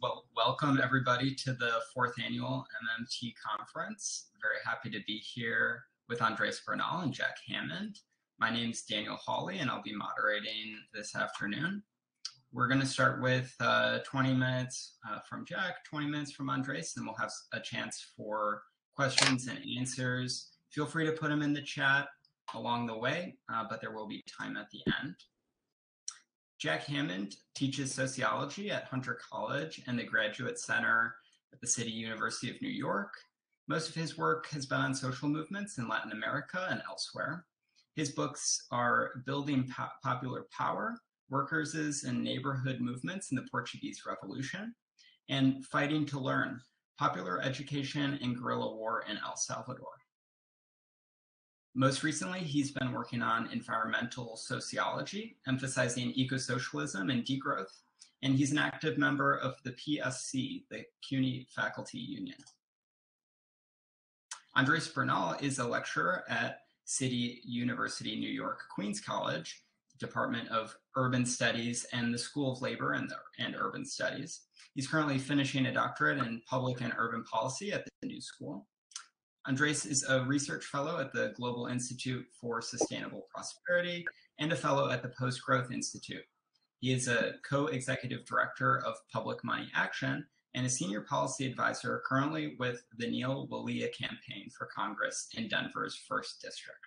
well, welcome everybody to the fourth annual MMT conference. Very happy to be here with Andres Bernal and Jack Hammond. My name is Daniel Hawley, and I'll be moderating this afternoon. We're going to start with uh, 20 minutes uh, from Jack, 20 minutes from Andres, and we'll have a chance for questions and answers. Feel free to put them in the chat along the way, uh, but there will be time at the end. Jack Hammond teaches sociology at Hunter College and the Graduate Center at the City University of New York. Most of his work has been on social movements in Latin America and elsewhere. His books are Building po Popular Power, Workers' and Neighborhood Movements in the Portuguese Revolution, and Fighting to Learn, Popular Education and Guerrilla War in El Salvador. Most recently, he's been working on environmental sociology, emphasizing eco-socialism and degrowth, and he's an active member of the PSC, the CUNY Faculty Union. Andres Bernal is a lecturer at City University, New York, Queens College, Department of Urban Studies and the School of Labor and, the, and Urban Studies. He's currently finishing a doctorate in public and urban policy at the New School. Andres is a research fellow at the Global Institute for Sustainable Prosperity and a fellow at the Post Growth Institute. He is a co-executive director of Public Money Action and a senior policy advisor currently with the Neal Walia campaign for Congress in Denver's first district.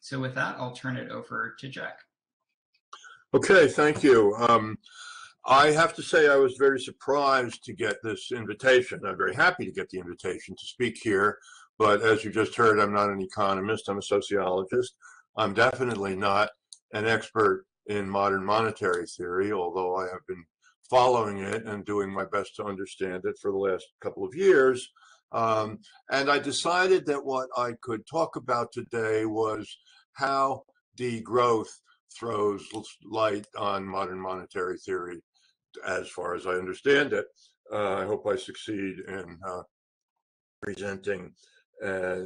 So with that, I'll turn it over to Jack. Okay, thank you. Um, I have to say I was very surprised to get this invitation. I'm very happy to get the invitation to speak here, but as you just heard, I'm not an economist, I'm a sociologist. I'm definitely not an expert in modern monetary theory, although I have been following it and doing my best to understand it for the last couple of years. Um, and I decided that what I could talk about today was how degrowth throws light on modern monetary theory as far as I understand it. Uh, I hope I succeed in uh, presenting uh,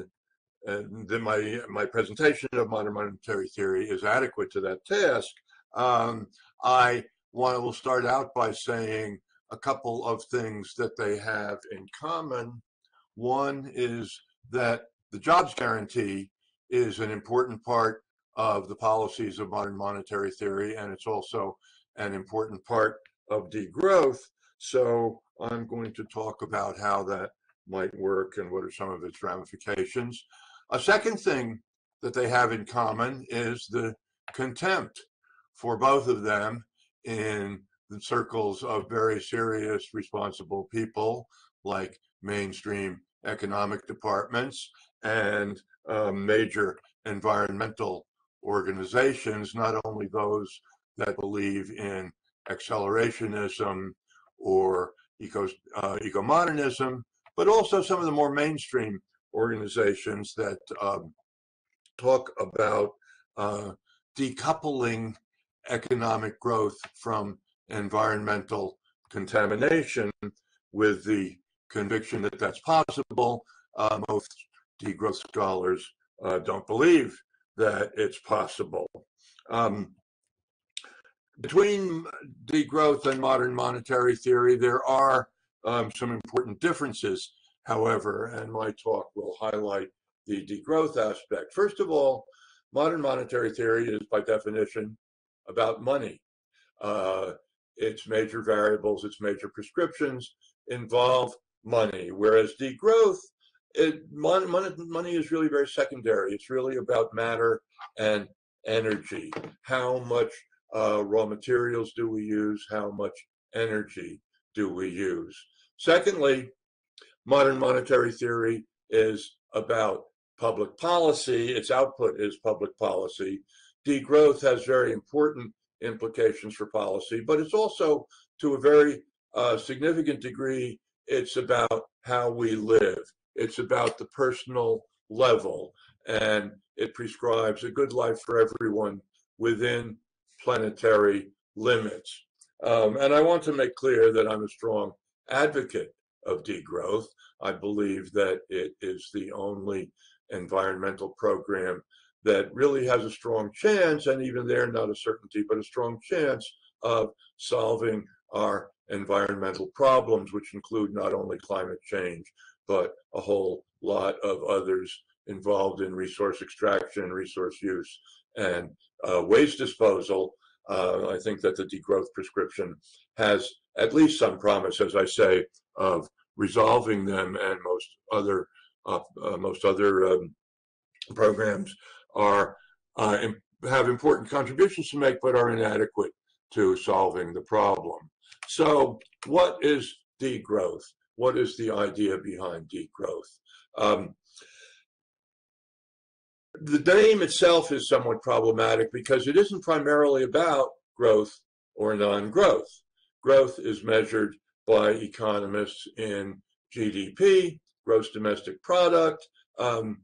that my my presentation of modern monetary theory is adequate to that task. Um, I want to start out by saying a couple of things that they have in common. One is that the jobs guarantee is an important part of the policies of modern monetary theory, and it's also an important part of degrowth. So I'm going to talk about how that might work and what are some of its ramifications. A second thing that they have in common is the contempt for both of them in the circles of very serious, responsible people like mainstream economic departments and um, major environmental organizations, not only those that believe in accelerationism or eco, uh, eco-modernism, but also some of the more mainstream organizations that um, talk about uh, decoupling economic growth from environmental contamination with the conviction that that's possible. Uh, most degrowth scholars uh, don't believe that it's possible. Um, between degrowth and modern monetary theory, there are um, some important differences, however, and my talk will highlight the degrowth aspect. First of all, modern monetary theory is by definition about money. Uh, its major variables, its major prescriptions involve money, whereas degrowth, it, money, money is really very secondary. It's really about matter and energy. How much uh, raw materials do we use? How much energy do we use? Secondly, modern monetary theory is about public policy. Its output is public policy. Degrowth has very important implications for policy, but it's also, to a very uh, significant degree, it's about how we live. It's about the personal level, and it prescribes a good life for everyone within planetary limits. Um, and I want to make clear that I'm a strong advocate of degrowth. I believe that it is the only environmental program that really has a strong chance, and even there, not a certainty, but a strong chance of solving our environmental problems, which include not only climate change, but a whole lot of others involved in resource extraction, resource use, and uh, waste disposal. Uh, I think that the degrowth prescription has at least some promise, as I say, of resolving them, and most other uh, uh most other um, programs are uh, have important contributions to make, but are inadequate to solving the problem. So, what is degrowth? What is the idea behind degrowth? Um, the name itself is somewhat problematic because it isn't primarily about growth or non growth. Growth is measured by economists in GDP, gross domestic product. Um,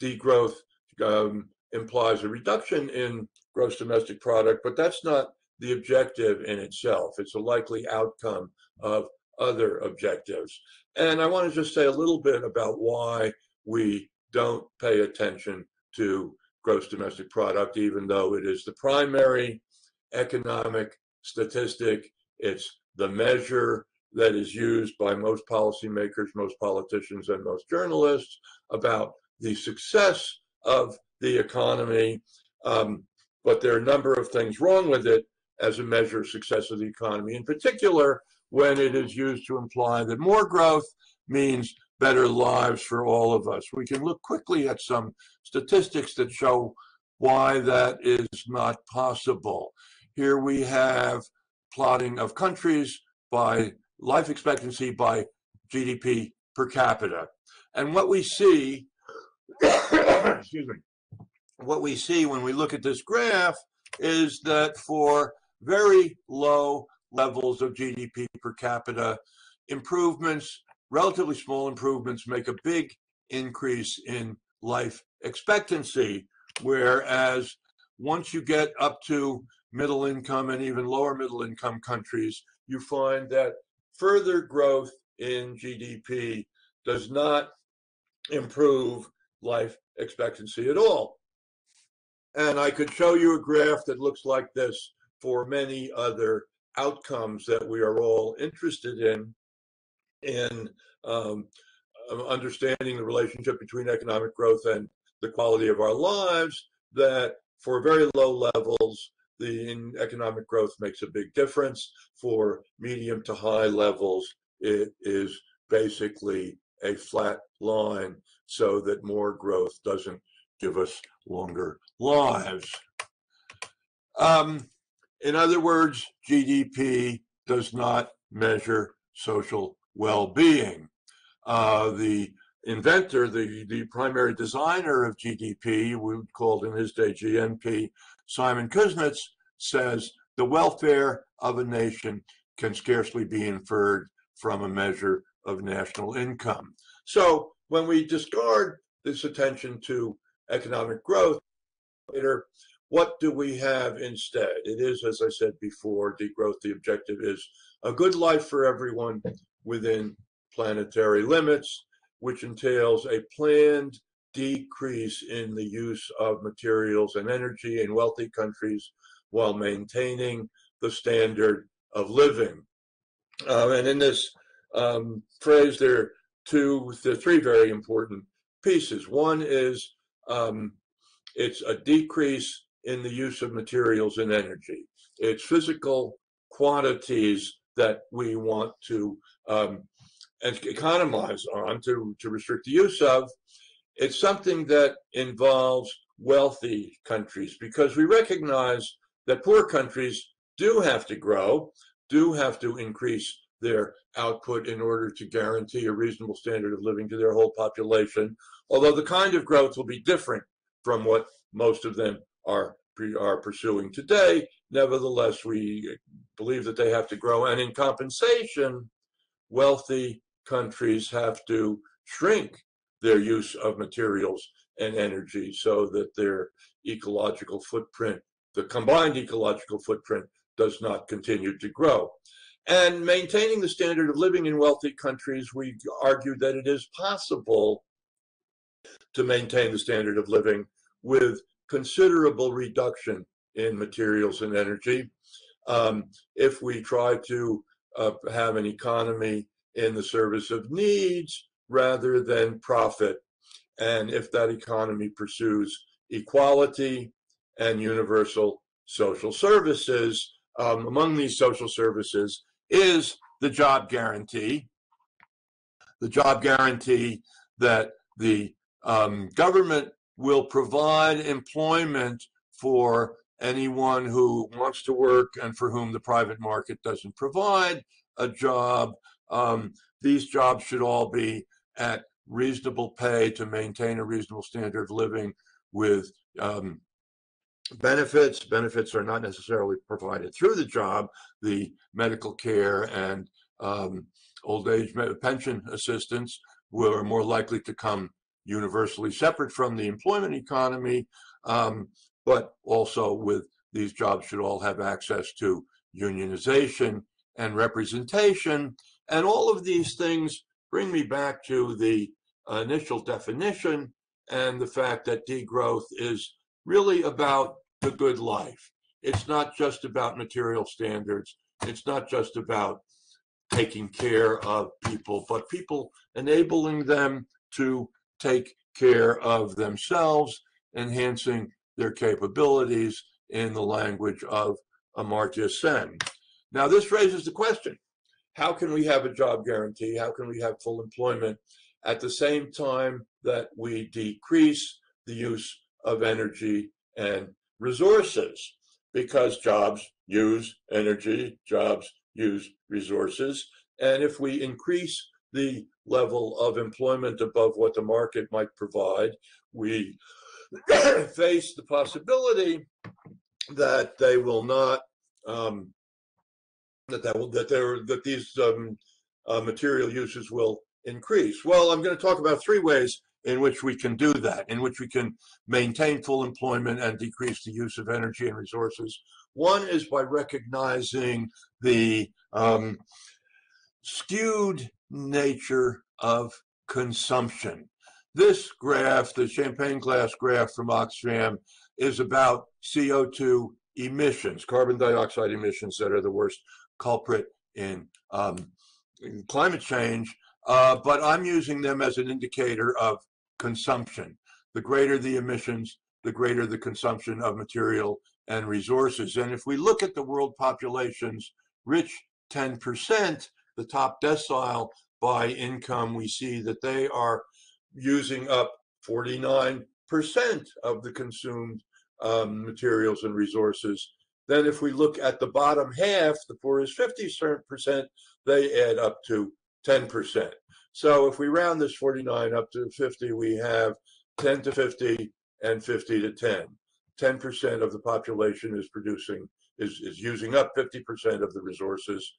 degrowth um, implies a reduction in gross domestic product, but that's not the objective in itself. It's a likely outcome of other objectives. And I want to just say a little bit about why we don't pay attention to gross domestic product, even though it is the primary economic statistic. It's the measure that is used by most policymakers, most politicians, and most journalists about the success of the economy. Um, but there are a number of things wrong with it as a measure of success of the economy, in particular when it is used to imply that more growth means better lives for all of us. We can look quickly at some statistics that show why that is not possible. Here we have plotting of countries by life expectancy by GDP per capita. And what we see, excuse me, what we see when we look at this graph is that for very low levels of GDP per capita, improvements, relatively small improvements, make a big increase in life expectancy. Whereas once you get up to middle income and even lower middle income countries, you find that further growth in GDP does not improve life expectancy at all. And I could show you a graph that looks like this for many other outcomes that we are all interested in, in um, understanding the relationship between economic growth and the quality of our lives, that for very low levels, the economic growth makes a big difference. For medium to high levels, it is basically a flat line so that more growth doesn't give us longer lives. Um, in other words, GDP does not measure social well being. Uh, the inventor, the, the primary designer of GDP, we called in his day GNP, Simon Kuznets, says the welfare of a nation can scarcely be inferred from a measure of national income. So when we discard this attention to economic growth later, what do we have instead? It is, as I said before, degrowth. The objective is a good life for everyone within planetary limits, which entails a planned decrease in the use of materials and energy in wealthy countries while maintaining the standard of living. Uh, and in this um, phrase, there are two, there are three very important pieces. One is um, it's a decrease in the use of materials and energy. It's physical quantities that we want to um, economize on to, to restrict the use of. It's something that involves wealthy countries because we recognize that poor countries do have to grow, do have to increase their output in order to guarantee a reasonable standard of living to their whole population, although the kind of growth will be different from what most of them are are pursuing today. Nevertheless, we believe that they have to grow, and in compensation, wealthy countries have to shrink their use of materials and energy so that their ecological footprint, the combined ecological footprint, does not continue to grow. And maintaining the standard of living in wealthy countries, we argue that it is possible to maintain the standard of living with considerable reduction in materials and energy. um, if we try to uh, have an economy in the service of needs rather than profit, and if that economy pursues equality and universal social services. Um, among these social services is the job guarantee, the job guarantee that the um, government will provide employment for anyone who wants to work and for whom the private market doesn't provide a job. Um, these jobs should all be at reasonable pay to maintain a reasonable standard of living with um, benefits. Benefits are not necessarily provided through the job. The medical care and um, old age pension assistance were more likely to come universally separate from the employment economy, um, but also with these jobs should all have access to unionization and representation. And all of these things bring me back to the initial definition and the fact that degrowth is really about the good life. It's not just about material standards. It's not just about taking care of people, but people enabling them to take care of themselves, enhancing their capabilities in the language of Amartya Sen. Now, this raises the question how can we have a job guarantee? How can we have full employment at the same time that we decrease the use of energy and resources? Because jobs use energy, jobs use resources. And if we increase the level of employment above what the market might provide, we face the possibility that they will not um, that that will that there that these um, uh, material uses will increase. Well, I'm going to talk about three ways in which we can do that, in which we can maintain full employment and decrease the use of energy and resources. One is by recognizing the um, skewed nature of consumption. This graph, the champagne glass graph from Oxfam, is about CO2 emissions, carbon dioxide emissions that are the worst culprit in, um, in climate change. Uh, but I'm using them as an indicator of consumption. The greater the emissions, the greater the consumption of material and resources. And if we look at the world population's rich 10%, the top decile by income, we see that they are using up 49% of the consumed um, materials and resources. Then, if we look at the bottom half, the poorest 50%, they add up to 10%. So, if we round this 49 up to 50, we have 10 to 50 and 50 to 10. 10% of the population is producing, is, is using up 50% of the resources.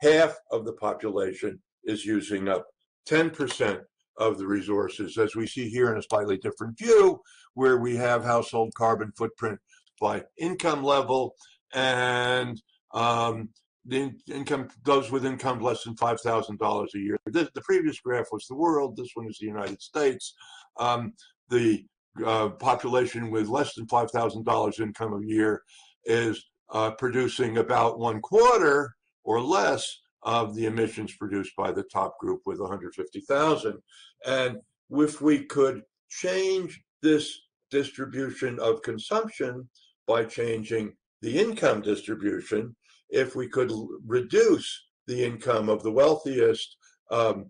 Half of the population is using up 10% of the resources, as we see here in a slightly different view, where we have household carbon footprint by income level, and um, the income those with income less than five thousand dollars a year. This, the previous graph was the world. This one is the United States. Um, the uh, population with less than five thousand dollars income a year is uh, producing about one quarter or less of the emissions produced by the top group with 150,000. And if we could change this distribution of consumption by changing the income distribution, if we could reduce the income of the wealthiest, um,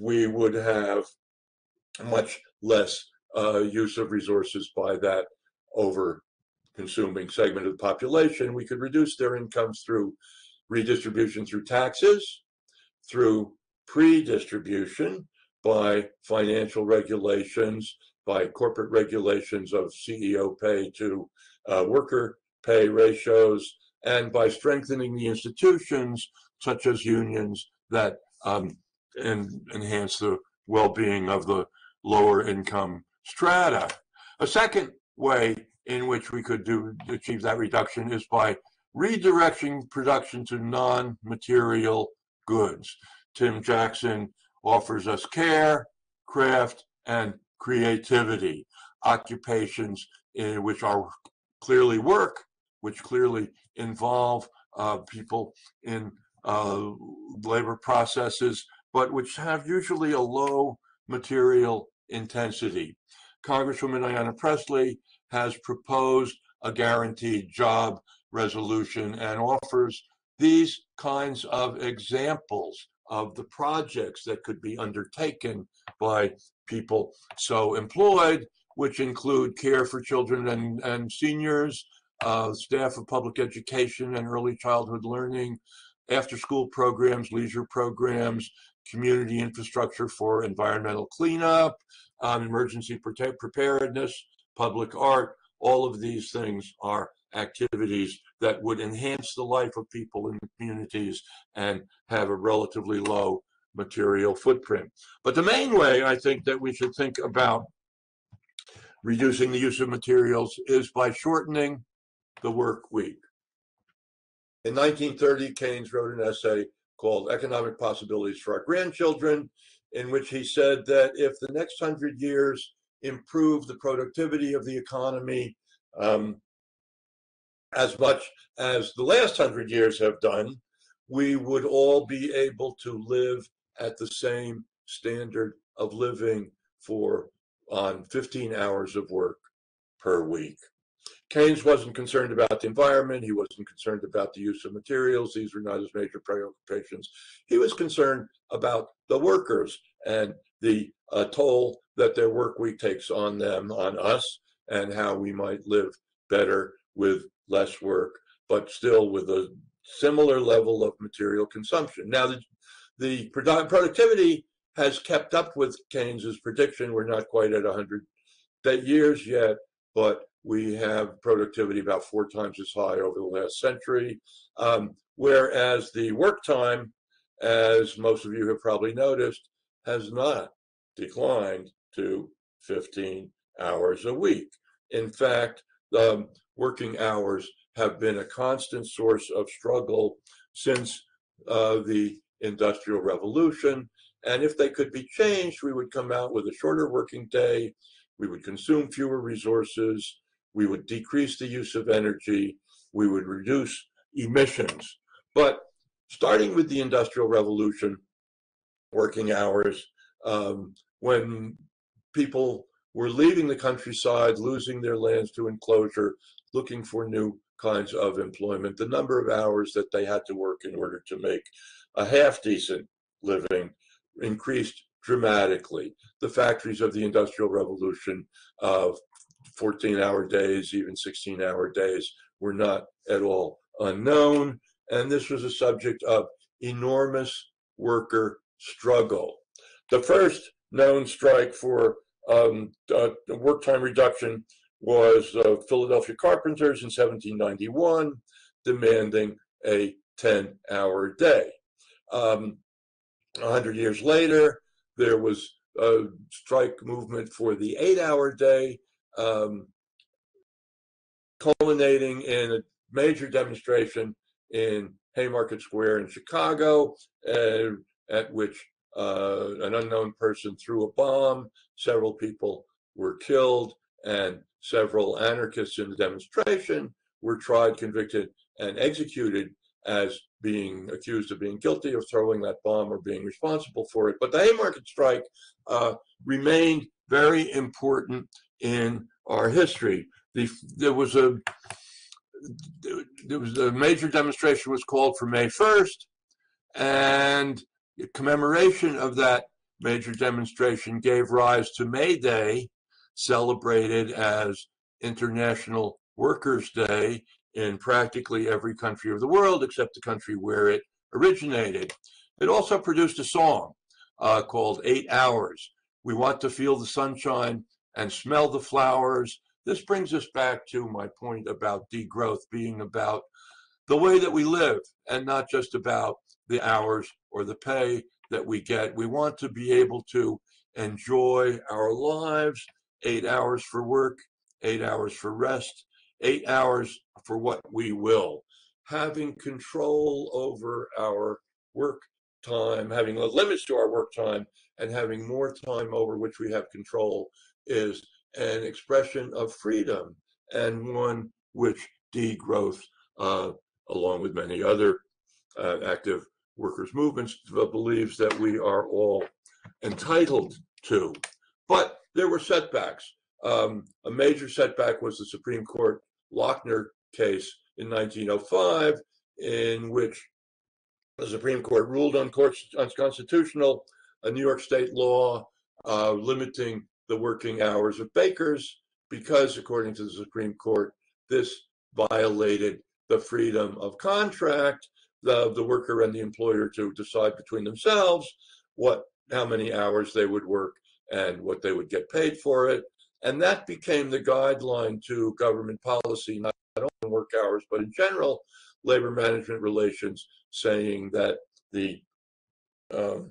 we would have much less uh, use of resources by that over consuming segment of the population. We could reduce their incomes through redistribution through taxes, through pre-distribution by financial regulations, by corporate regulations of CEO pay to uh, worker pay ratios, and by strengthening the institutions such as unions that um, en enhance the well-being of the lower income strata. A second way in which we could do achieve that reduction is by redirecting production to non-material goods. Tim Jackson offers us care, craft, and creativity, occupations in which are clearly work, which clearly involve uh, people in uh, labor processes, but which have usually a low material intensity. Congresswoman Ayanna Pressley has proposed a guaranteed job resolution and offers these kinds of examples of the projects that could be undertaken by people so employed, which include care for children and, and seniors, uh, staff of public education and early childhood learning, after school programs, leisure programs, community infrastructure for environmental cleanup, um, emergency preparedness, public art. All of these things are activities that would enhance the life of people in the communities and have a relatively low material footprint. But the main way I think that we should think about reducing the use of materials is by shortening the work week. In 1930, Keynes wrote an essay called Economic Possibilities for Our Grandchildren, in which he said that if the next hundred years improve the productivity of the economy um, as much as the last hundred years have done, we would all be able to live at the same standard of living for on 15 hours of work per week. Keynes wasn't concerned about the environment. He wasn't concerned about the use of materials. These were not his major preoccupations. He was concerned about the workers and the uh, toll that their work week takes on them, on us, and how we might live better with less work, but still with a similar level of material consumption. Now, the, the productivity has kept up with Keynes's prediction. We're not quite at 100 years yet, but we have productivity about four times as high over the last century. Um, whereas the work time, as most of you have probably noticed, has not declined to 15 hours a week. In fact, um, working hours have been a constant source of struggle since uh, the Industrial Revolution. And if they could be changed, we would come out with a shorter working day, we would consume fewer resources, we would decrease the use of energy, we would reduce emissions. But starting with the Industrial Revolution, working hours, um, when people were leaving the countryside, losing their lands to enclosure, looking for new kinds of employment, the number of hours that they had to work in order to make a half decent living increased dramatically. The factories of the Industrial Revolution of 14 hour days, even 16 hour days, were not at all unknown. And this was a subject of enormous worker struggle. The first known strike for um, uh, work time reduction was uh, Philadelphia carpenters in 1791, demanding a 10 hour day. Um, 100 years later, there was a strike movement for the eight hour day, um, culminating in a major demonstration in Haymarket Square in Chicago, uh, at which uh, an unknown person threw a bomb. Several people were killed, and several anarchists in the demonstration were tried, convicted, and executed as being accused of being guilty of throwing that bomb or being responsible for it. But the Haymarket strike uh, remained very important in our history. The, there was a there was a major demonstration was called for May 1st, and commemoration of that major demonstration gave rise to May Day, celebrated as International Workers' Day in practically every country of the world except the country where it originated. It also produced a song uh, called Eight Hours. We want to feel the sunshine and smell the flowers. This brings us back to my point about degrowth being about the way that we live and not just about the hours or the pay that we get. We want to be able to enjoy our lives eight hours for work, eight hours for rest, eight hours for what we will. Having control over our work time, having limits to our work time, and having more time over which we have control is an expression of freedom and one which degrowth uh, along with many other uh, active workers' movements, believes that we are all entitled to. But there were setbacks. Um, a major setback was the Supreme Court Lochner case in 1905, in which the Supreme Court ruled unconstitutional a New York state law uh, limiting the working hours of bakers because, according to the Supreme Court, this violated the freedom of contract, the, the worker and the employer to decide between themselves what how many hours they would work and what they would get paid for it. And that became the guideline to government policy, not only work hours, but in general, labor management relations, saying that the um,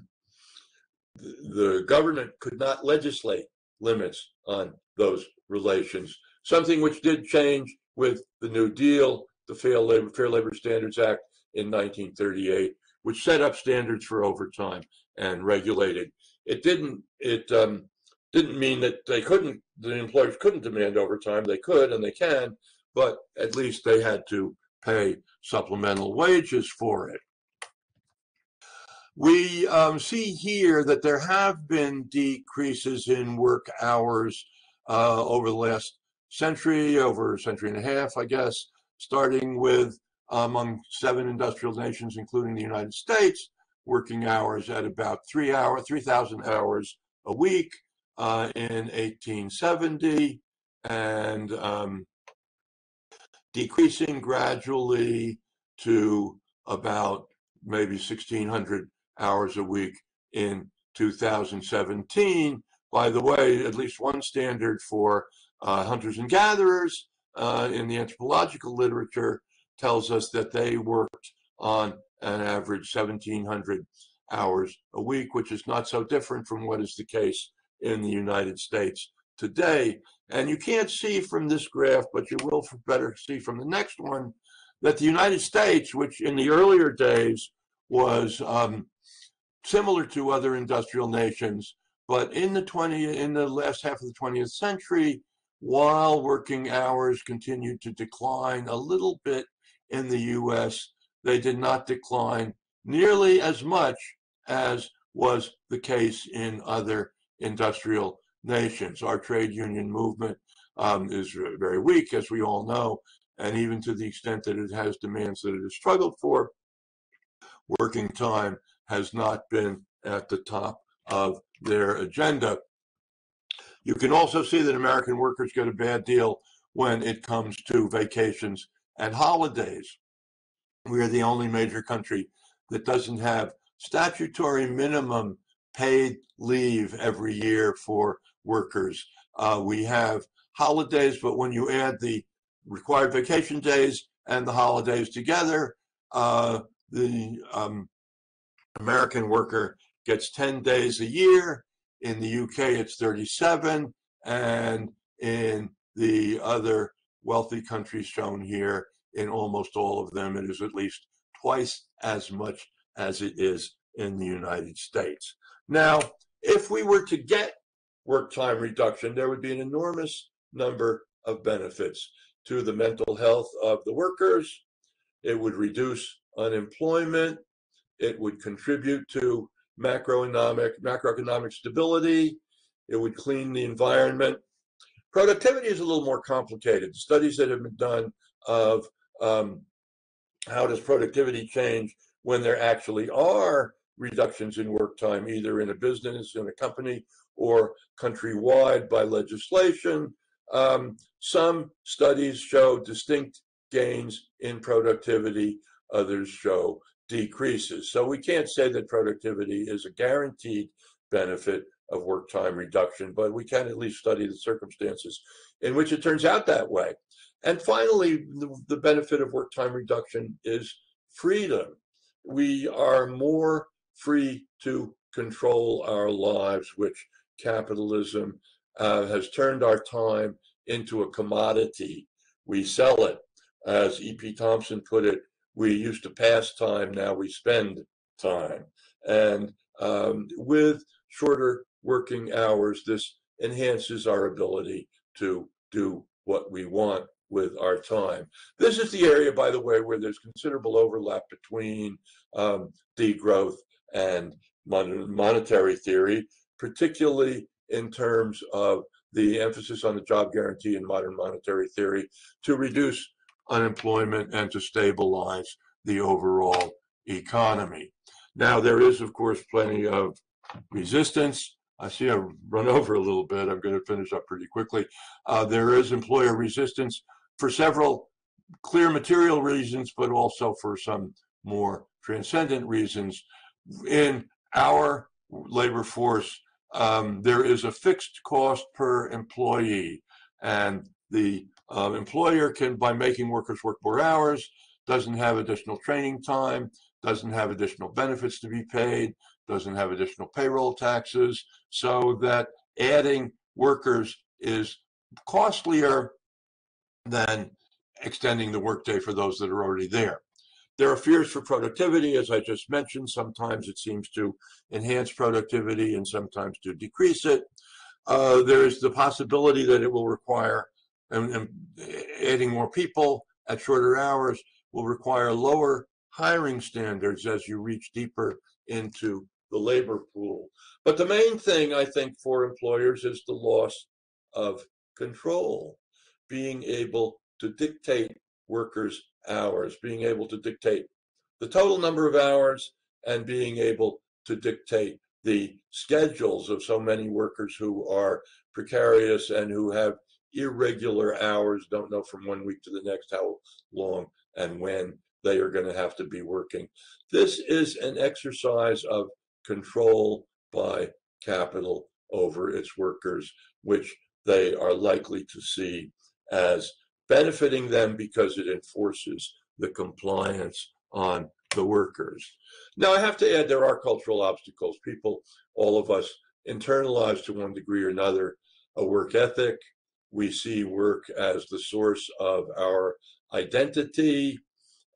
the government could not legislate limits on those relations, something which did change with the New Deal, the Fair Labor, Fair Labor Standards Act in 1938, which set up standards for overtime and regulated. It didn't. It um, didn't mean that they couldn't. The employers couldn't demand overtime. They could and they can, but at least they had to pay supplemental wages for it. We um, see here that there have been decreases in work hours uh, over the last century, over a century and a half, I guess, starting with among seven industrial nations, including the United States, working hours at about three hour, 3,000 hours a week uh, in 1870, and um, decreasing gradually to about maybe 1,600 hours a week in 2017. By the way, at least one standard for uh, hunters and gatherers uh, in the anthropological literature tells us that they worked on an average 1,700 hours a week, which is not so different from what is the case in the United States today. And you can't see from this graph, but you will better see from the next one, that the United States, which in the earlier days was um, similar to other industrial nations. But in the 20 in the last half of the 20th century, while working hours continued to decline a little bit in the US, they did not decline nearly as much as was the case in other industrial nations. Our trade union movement um, is very weak, as we all know, and even to the extent that it has demands that it has struggled for, working time has not been at the top of their agenda. You can also see that American workers get a bad deal when it comes to vacations and holidays. We are the only major country that doesn't have statutory minimum paid leave every year for workers. Uh, we have holidays, but when you add the required vacation days and the holidays together, uh, the um, American worker gets 10 days a year. In the UK, it's 37. And in the other wealthy countries shown here, in almost all of them, it is at least twice as much as it is in the United States. Now, if we were to get work time reduction, there would be an enormous number of benefits to the mental health of the workers. It would reduce unemployment. It would contribute to macroeconomic macroeconomic stability. It would clean the environment. Productivity is a little more complicated. Studies that have been done of um, how does productivity change when there actually are reductions in work time, either in a business, in a company, or countrywide by legislation. Um, some studies show distinct gains in productivity, others show decreases. So we can't say that productivity is a guaranteed benefit of work time reduction, but we can at least study the circumstances in which it turns out that way. And finally, the, the benefit of work time reduction is freedom. We are more free to control our lives, which capitalism uh, has turned our time into a commodity. We sell it. As E.P. Thompson put it, we used to pass time, now we spend time. And um, with shorter working hours, this enhances our ability to do what we want with our time. This is the area, by the way, where there's considerable overlap between um, degrowth and mon monetary theory, particularly in terms of the emphasis on the job guarantee in modern monetary theory to reduce unemployment and to stabilize the overall economy. Now, there is, of course, plenty of resistance. I see I've run over a little bit. I'm going to finish up pretty quickly. Uh, there is employer resistance for several clear material reasons, but also for some more transcendent reasons. In our labor force, um, there is a fixed cost per employee, and the uh, employer can, by making workers work more hours, doesn't have additional training time, doesn't have additional benefits to be paid, doesn't have additional payroll taxes, so that adding workers is costlier than extending the workday for those that are already there. There are fears for productivity, as I just mentioned. Sometimes it seems to enhance productivity and sometimes to decrease it. Uh, there is the possibility that it will require, adding more people at shorter hours will require lower hiring standards as you reach deeper into the labor pool. But the main thing, I think, for employers is the loss of control, being able to dictate workers' hours, being able to dictate the total number of hours, and being able to dictate the schedules of so many workers who are precarious and who have irregular hours, don't know from one week to the next how long and when they are going to have to be working. This is an exercise of control by capital over its workers, which they are likely to see as benefiting them because it enforces the compliance on the workers. Now, I have to add there are cultural obstacles. People, all of us, internalize to one degree or another a work ethic. We see work as the source of our identity.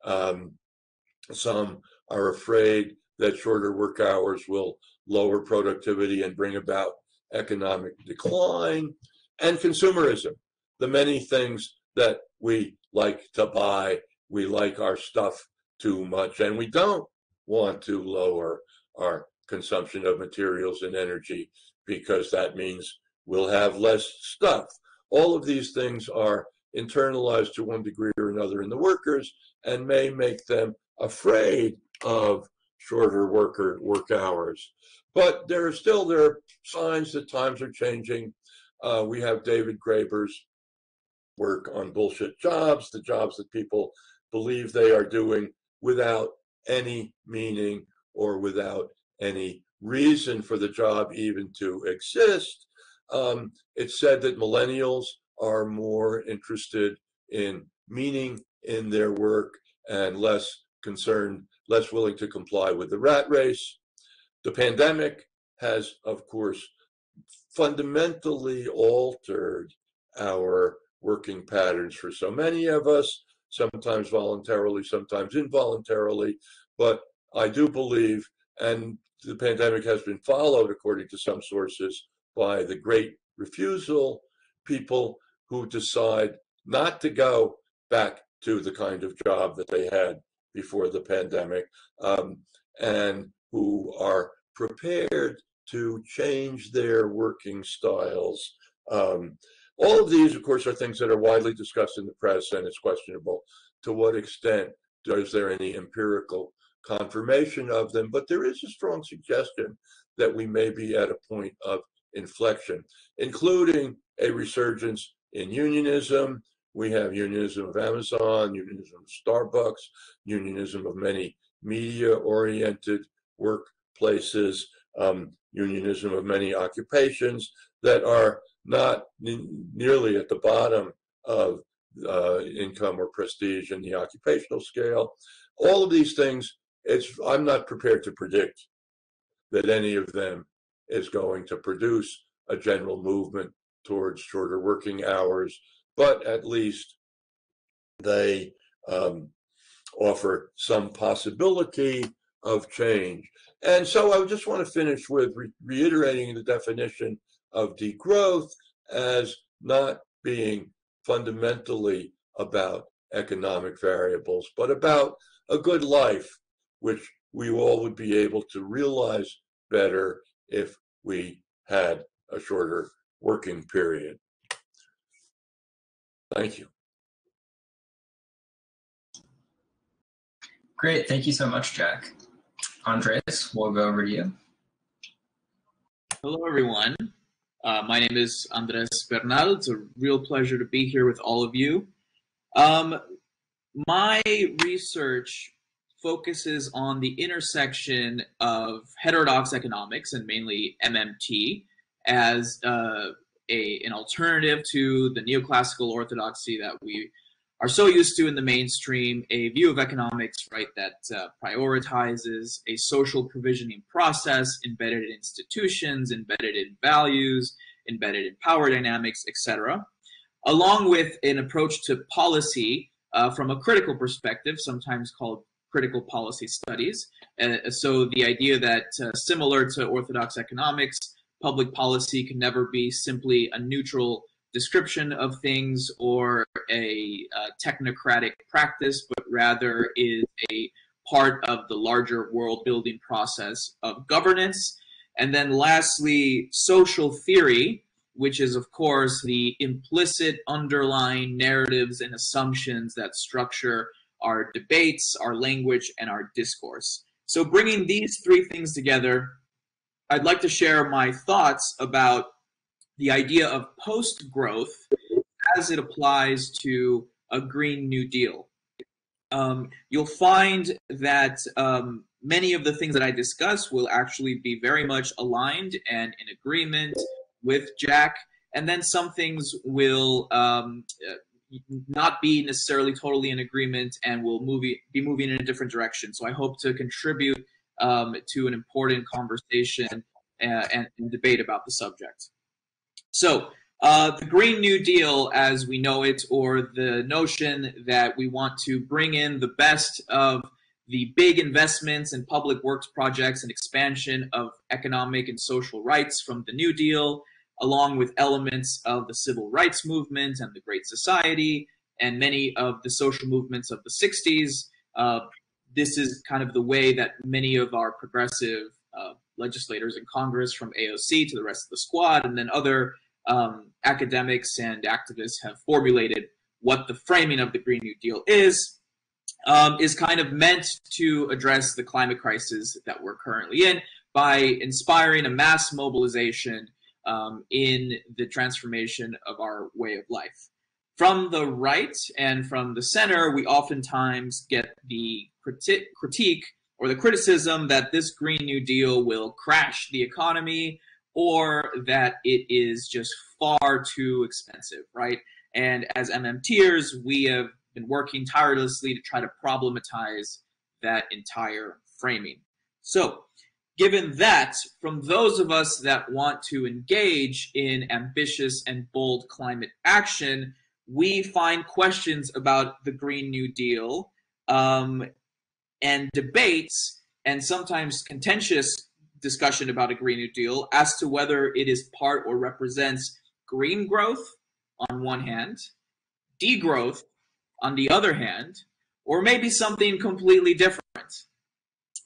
Um, some are afraid that shorter work hours will lower productivity and bring about economic decline. And consumerism, the many things that we like to buy. We like our stuff too much, and we don't want to lower our consumption of materials and energy because that means we'll have less stuff. All of these things are internalized to one degree or another in the workers and may make them afraid of shorter worker work hours. But there are still there are signs that times are changing. Uh, we have David Graeber's work on bullshit jobs, the jobs that people believe they are doing without any meaning or without any reason for the job even to exist. Um, it's said that millennials are more interested in meaning in their work and less concerned, less willing to comply with the rat race. The pandemic has, of course, fundamentally altered our working patterns for so many of us, sometimes voluntarily, sometimes involuntarily. But I do believe, and the pandemic has been followed, according to some sources, by the great refusal, people who decide not to go back to the kind of job that they had before the pandemic um, and who are prepared to change their working styles. Um, all of these, of course, are things that are widely discussed in the press, and it's questionable to what extent is there any empirical confirmation of them. But there is a strong suggestion that we may be at a point of inflection, including a resurgence in unionism. We have unionism of Amazon, unionism of Starbucks, unionism of many media-oriented workplaces, um, unionism of many occupations that are not nearly at the bottom of uh, income or prestige in the occupational scale. All of these things, it's I'm not prepared to predict that any of them is going to produce a general movement towards shorter working hours, but at least they um, offer some possibility of change. And so I just want to finish with re reiterating the definition of degrowth as not being fundamentally about economic variables, but about a good life, which we all would be able to realize better if we had a shorter working period. Thank you. Great. Thank you so much, Jack. Andres, we'll go over to you. Hello, everyone. Uh, my name is Andres Bernal. It's a real pleasure to be here with all of you. Um, my research focuses on the intersection of heterodox economics and mainly MMT as uh, a, an alternative to the neoclassical orthodoxy that we are so used to in the mainstream, a view of economics, right, that uh, prioritizes a social provisioning process embedded in institutions, embedded in values, embedded in power dynamics, etc., along with an approach to policy uh, from a critical perspective, sometimes called critical policy studies. Uh, so the idea that uh, similar to orthodox economics, public policy can never be simply a neutral description of things or a uh, technocratic practice, but rather is a part of the larger world building process of governance. And then lastly, social theory, which is, of course, the implicit underlying narratives and assumptions that structure our debates, our language, and our discourse. So, bringing these three things together, I'd like to share my thoughts about the idea of post growth as it applies to a Green New Deal. Um, you'll find that um, many of the things that I discuss will actually be very much aligned and in agreement with Jack, and then some things will um, not be necessarily totally in agreement and will move, be moving in a different direction. So I hope to contribute um, to an important conversation uh, and, and, debate about the subject. So uh, the Green New Deal, as we know it, or the notion that we want to bring in the best of the big investments in public works projects and expansion of economic and social rights from the New Deal along with elements of the civil rights movement and the Great Society and many of the social movements of the 60s. Uh, this is kind of the way that many of our progressive uh, legislators in Congress, from AOC to the rest of the squad, and then other um, academics and activists have formulated what the framing of the Green New Deal is, um, is kind of meant to address the climate crisis that we're currently in by inspiring a mass mobilization um, in the transformation of our way of life. From the right and from the center, we oftentimes get the criti- critique or the criticism that this Green New Deal will crash the economy or that it is just far too expensive, right? And as MMTers, we have been working tirelessly to try to problematize that entire framing. So, Given that, from those of us that want to engage in ambitious and bold climate action, we find questions about the Green New Deal um, and debates and sometimes contentious discussion about a Green New Deal as to whether it is part or represents green growth on one hand, degrowth on the other hand, or maybe something completely different.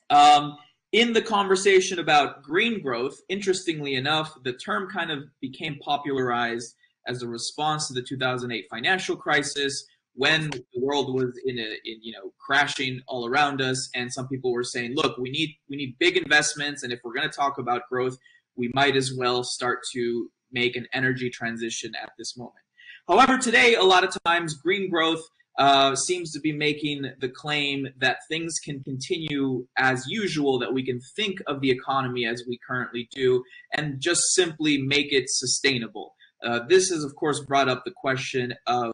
Um, in the conversation about green growth, interestingly enough, the term kind of became popularized as a response to the 2008 financial crisis when the world was in a in, you know crashing all around us and some people were saying look we need we need big investments and if we're going to talk about growth we might as well start to make an energy transition at this moment however today a lot of times green growth uh, seems to be making the claim that things can continue as usual, that we can think of the economy as we currently do, and just simply make it sustainable. Uh, this has, of course, brought up the question of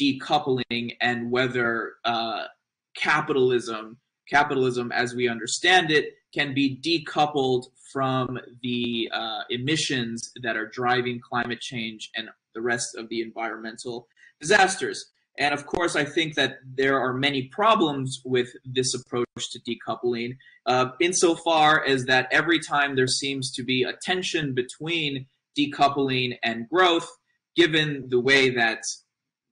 decoupling and whether uh, capitalism, capitalism as we understand it, can be decoupled from the uh, emissions that are driving climate change and the rest of the environmental disasters. And of course, I think that there are many problems with this approach to decoupling, uh, insofar as that every time there seems to be a tension between decoupling and growth, given the way that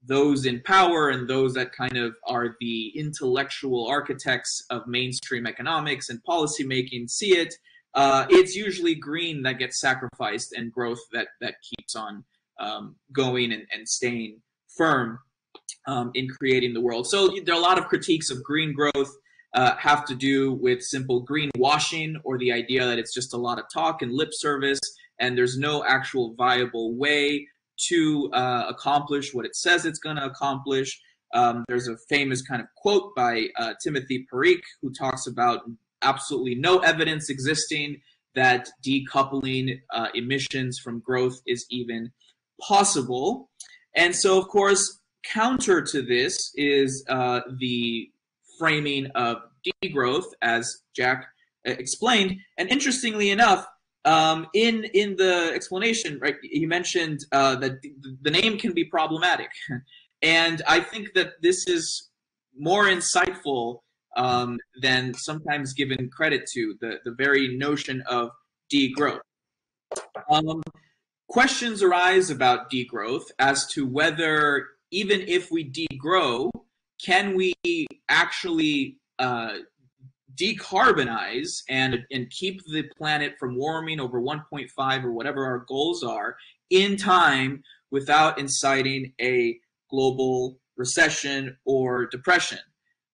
those in power and those that kind of are the intellectual architects of mainstream economics and policymaking see it, uh, it's usually green that gets sacrificed and growth that that keeps on um, going and, and staying firm um, in creating the world. So there are a lot of critiques of green growth uh, have to do with simple greenwashing or the idea that it's just a lot of talk and lip service and there's no actual viable way to uh, accomplish what it says it's going to accomplish. Um, there's a famous kind of quote by uh, Timothy Parrique who talks about absolutely no evidence existing that decoupling uh, emissions from growth is even possible. And so, of course, counter to this is uh, the framing of degrowth, as Jack uh, explained. And interestingly enough, um, in in the explanation, right, he mentioned uh, that the name can be problematic, and I think that this is more insightful um, than sometimes given credit to the the very notion of degrowth. Um, questions arise about degrowth as to whether even if we degrow, can we actually uh, decarbonize and and keep the planet from warming over 1.5 or whatever our goals are in time without inciting a global recession or depression.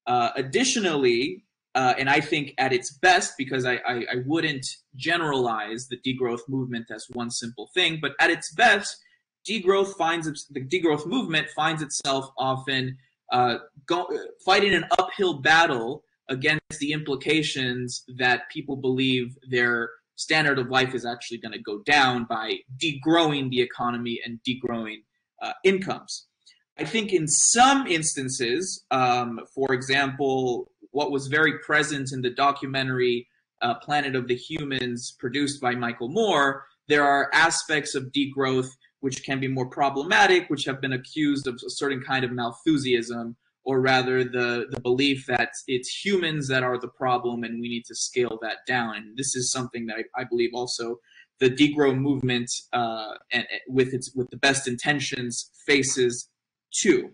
Uh, additionally, uh, and I think at its best, because I, I, I, wouldn't generalize the degrowth movement as one simple thing, but at its best, degrowth finds the degrowth movement finds itself often uh, go, fighting an uphill battle against the implications that people believe their standard of life is actually going to go down by degrowing the economy and degrowing uh, incomes. I think in some instances, um, for example, what was very present in the documentary uh, Planet of the Humans produced by Michael Moore, there are aspects of degrowth which can be more problematic, which have been accused of a certain kind of Malthusianism, or rather the, the belief that it's humans that are the problem and we need to scale that down. And this is something that I, I believe also the degrow movement uh, and with its with the best intentions faces too.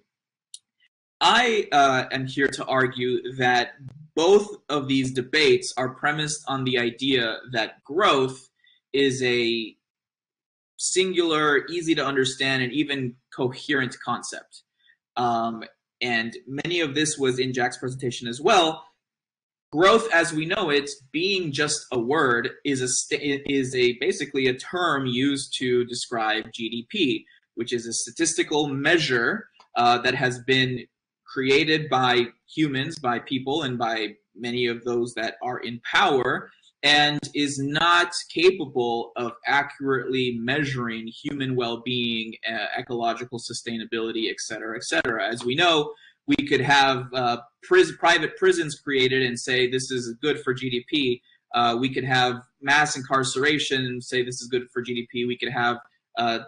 I uh, am here to argue that both of these debates are premised on the idea that growth is a singular, easy to understand, and even coherent concept. Um, and many of this was in Jack's presentation as well. Growth, as we know it, being just a word, is a is a basically a term used to describe GDP, which is a statistical measure uh, that has been created by humans, by people, and by many of those that are in power and is not capable of accurately measuring human well-being, uh, ecological sustainability, et cetera, et cetera. As we know, we could have uh, pris- private prisons created and say this is good for GDP. Uh, we could have mass incarceration and say this is good for GDP. We could have uh,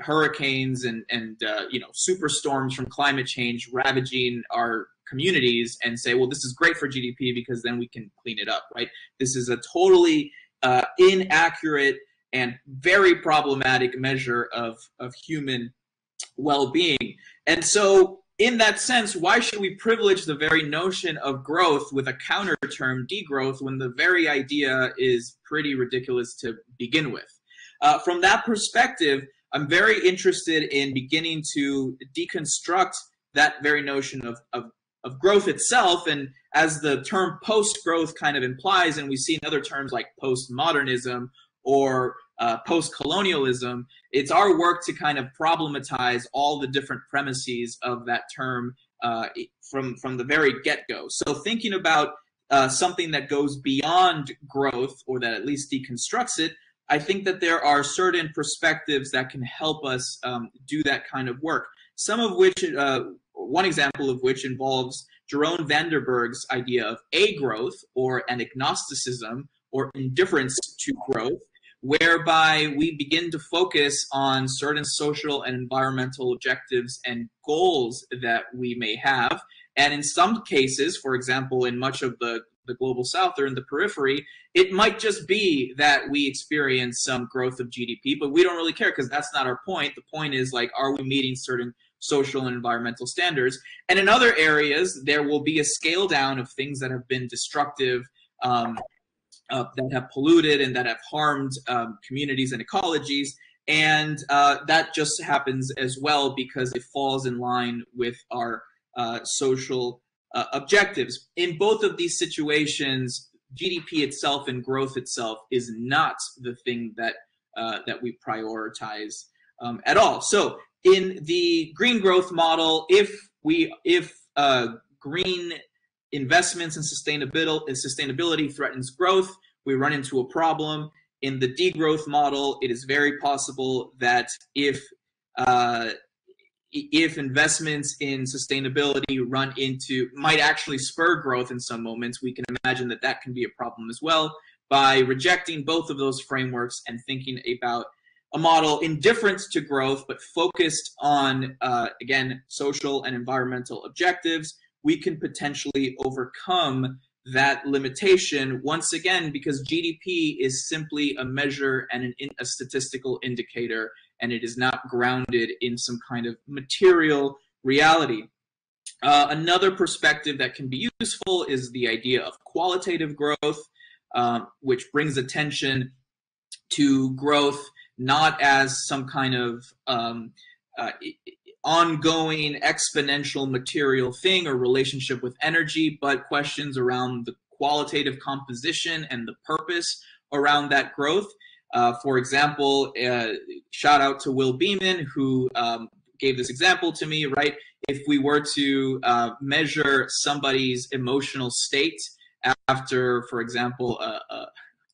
hurricanes and and uh, you know superstorms from climate change ravaging our communities and say, well, this is great for GDP because then we can clean it up, right? This is a totally uh, inaccurate and very problematic measure of, of human well-being. And so in that sense, why should we privilege the very notion of growth with a counter term, degrowth, when the very idea is pretty ridiculous to begin with? Uh, from that perspective, I'm very interested in beginning to deconstruct that very notion of, of of growth itself. And as the term post growth kind of implies, and we see in other terms like postmodernism or uh, post colonialism, it's our work to kind of problematize all the different premises of that term uh, from, from the very get go. So thinking about uh, something that goes beyond growth or that at least deconstructs it, I think that there are certain perspectives that can help us um, do that kind of work. Some of which uh, one example of which involves Jeroen van den Bergh's idea of a growth or an agnosticism or indifference to growth, whereby we begin to focus on certain social and environmental objectives and goals that we may have. And in some cases, for example, in much of the, the global south or in the periphery, it might just be that we experience some growth of GDP, but we don't really care because that's not our point. The point is like, are we meeting certain social and environmental standards. And in other areas, there will be a scale down of things that have been destructive, um, uh, that have polluted and that have harmed um, communities and ecologies. And uh, that just happens as well because it falls in line with our uh, social uh, objectives. In both of these situations, GDP itself and growth itself is not the thing that uh, that we prioritize um, at all. So in the green growth model, if we if uh, green investments and sustainability and sustainability threatens growth, we run into a problem. In the degrowth model, it is very possible that if uh, if investments in sustainability run into might actually spur growth in some moments, we can imagine that that can be a problem as well. By rejecting both of those frameworks and thinking about a model indifferent to growth but focused on uh, again social and environmental objectives, we can potentially overcome that limitation once again because GDP is simply a measure and an, a statistical indicator and it is not grounded in some kind of material reality. Uh, another perspective that can be useful is the idea of qualitative growth, um, which brings attention to growth not as some kind of um, uh, ongoing exponential material thing or relationship with energy, but questions around the qualitative composition and the purpose around that growth. Uh, for example, uh, shout out to Will Beeman, who um, gave this example to me, right? If we were to uh, measure somebody's emotional state after, for example, uh, uh,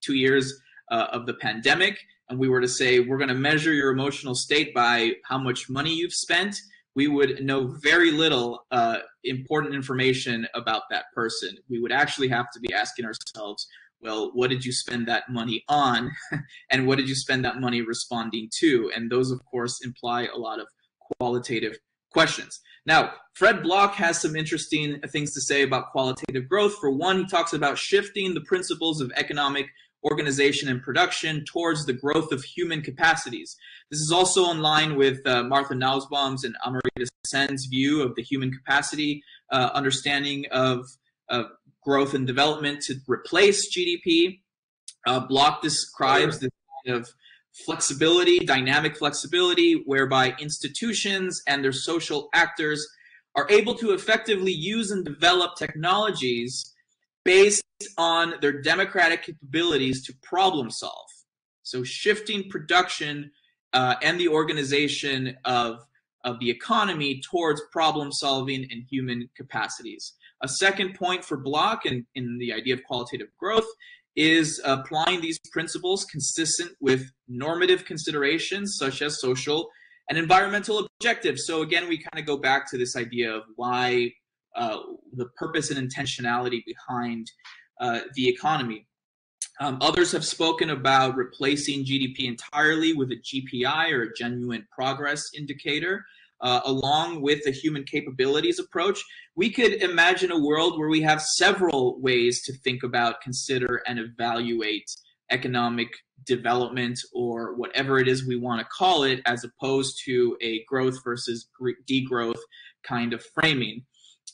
two years uh, of the pandemic, and we were to say, we're going to measure your emotional state by how much money you've spent, we would know very little uh, important information about that person. We would actually have to be asking ourselves, well, what did you spend that money on? and what did you spend that money responding to? And those, of course, imply a lot of qualitative questions. Now, Fred Block has some interesting things to say about qualitative growth. For one, he talks about shifting the principles of economic organization and production towards the growth of human capacities. This is also in line with uh, Martha Nussbaum's and Amartya Sen's view of the human capacity uh, understanding of, of growth and development to replace GDP. Uh, Block describes this kind of flexibility, dynamic flexibility, whereby institutions and their social actors are able to effectively use and develop technologies based on their democratic capabilities to problem solve. So shifting production uh, and the organization of, of the economy towards problem solving and human capacities. A second point for Block in, in the idea of qualitative growth is applying these principles consistent with normative considerations such as social and environmental objectives. So again, we kind of go back to this idea of why uh, the purpose and intentionality behind uh, the economy. Um, others have spoken about replacing GDP entirely with a GPI or a genuine progress indicator uh, along with the human capabilities approach, we could imagine a world where we have several ways to think about, consider, and evaluate economic development or whatever it is we want to call it, as opposed to a growth versus degrowth kind of framing.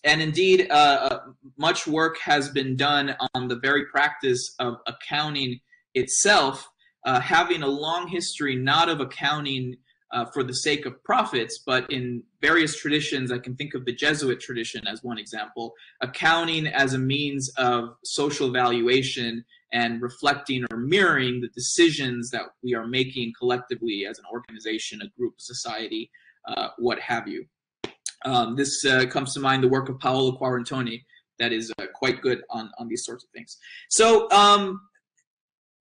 And indeed, uh, uh, much work has been done on the very practice of accounting itself, uh, having a long history not of accounting uh, for the sake of profits, but in various traditions, I can think of the Jesuit tradition as one example, accounting as a means of social valuation and reflecting or mirroring the decisions that we are making collectively as an organization, a group, society, uh, what have you. Um, this uh, comes to mind the work of Paolo Quattrone that is uh, quite good on, on these sorts of things. So um,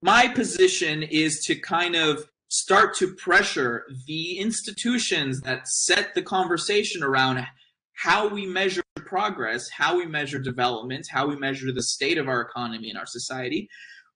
my position is to kind of start to pressure the institutions that set the conversation around how we measure progress, how we measure development, how we measure the state of our economy and our society,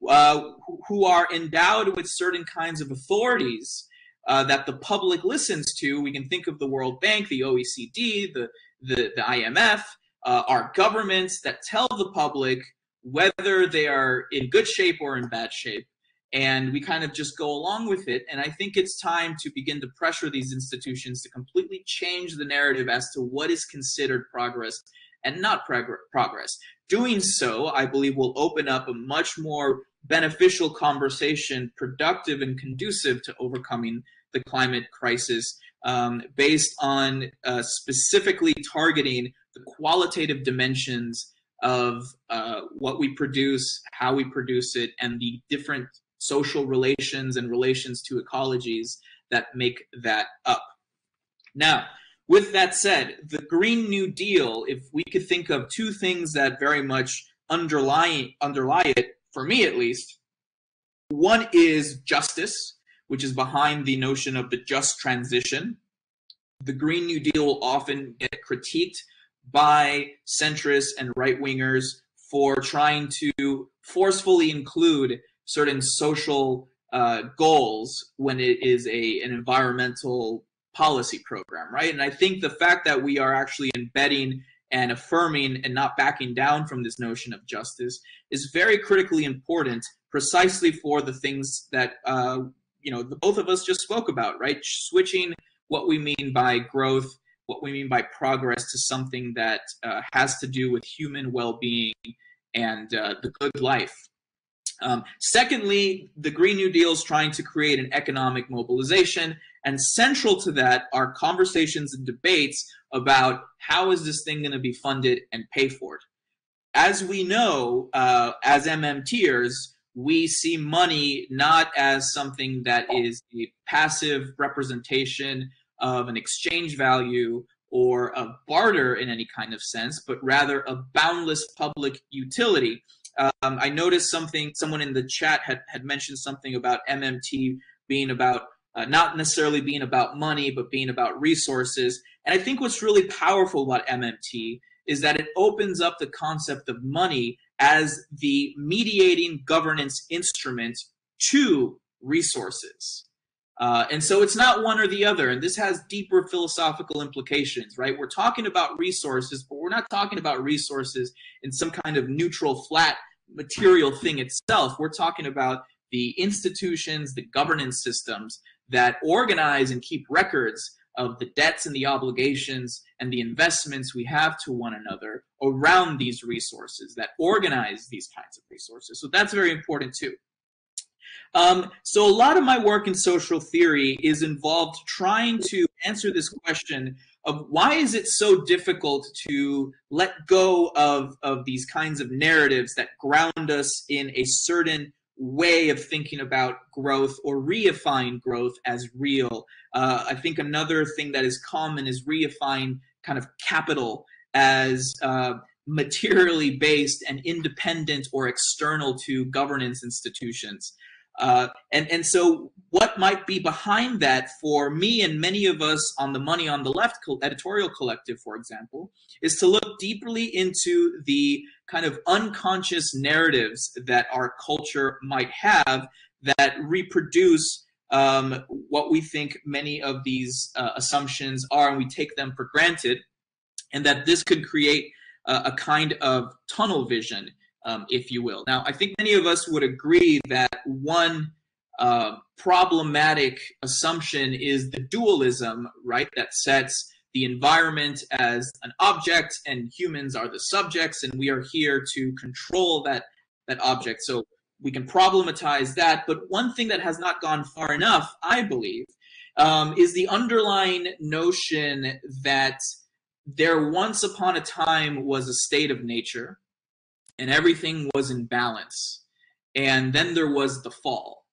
uh, who are endowed with certain kinds of authorities uh, that the public listens to. We can think of the World Bank, the OECD, the, the, the IMF, uh, our governments that tell the public whether they are in good shape or in bad shape and we kind of just go along with it. And I think it's time to begin to pressure these institutions to completely change the narrative as to what is considered progress and not prog- progress. Doing so, I believe, will open up a much more beneficial conversation, productive and conducive to overcoming the climate crisis, um, based on uh, specifically targeting the qualitative dimensions of uh, what we produce, how we produce it, and the different social relations and relations to ecologies that make that up. Now, with that said, the Green New Deal, if we could think of two things that very much underlie, underlie it, for me at least, one is justice, which is behind the notion of the just transition. The Green New Deal will often get critiqued by centrists and right wingers for trying to forcefully include certain social uh, goals when it is a an environmental policy program, right? And I think the fact that we are actually embedding and affirming and not backing down from this notion of justice is very critically important, precisely for the things that uh, you know the both of us just spoke about, right? Switching what we mean by growth, what we mean by progress, to something that uh, has to do with human well-being and uh, the good life um, secondly, the Green New Deal is trying to create an economic mobilization, and central to that are conversations and debates about how is this thing going to be funded and pay for it. As we know, uh, as MMTers, we see money not as something that is a passive representation of an exchange value or a barter in any kind of sense, but rather a boundless public utility um, I noticed something, someone in the chat had, had mentioned something about MMT being about uh, not necessarily being about money, but being about resources. And I think what's really powerful about MMT is that it opens up the concept of money as the mediating governance instrument to resources. Uh, and so it's not one or the other. And this has deeper philosophical implications, right? We're talking about resources, but we're not talking about resources in some kind of neutral, flat material thing itself. We're talking about the institutions, the governance systems that organize and keep records of the debts and the obligations and the investments we have to one another around these resources that organize these kinds of resources. So that's very important too. Um, so a lot of my work in social theory is involved trying to answer this question of why is it so difficult to let go of, of these kinds of narratives that ground us in a certain way of thinking about growth or reifying growth as real. Uh, I think another thing that is common is reifying kind of capital as uh, materially based and independent or external to governance institutions. Uh, and, and so what might be behind that for me and many of us on the Money on the Left editorial collective, for example, is to look deeply into the kind of unconscious narratives that our culture might have that reproduce um, what we think many of these uh, assumptions are, and we take them for granted, and that this could create a kind of tunnel vision um, if you will. Now, I think many of us would agree that one uh, problematic assumption is the dualism, right, that sets the environment as an object and humans are the subjects and we are here to control that that object so we can problematize that but one thing that has not gone far enough i believe um, is the underlying notion that there once upon a time was a state of nature and everything was in balance. And then there was the fall.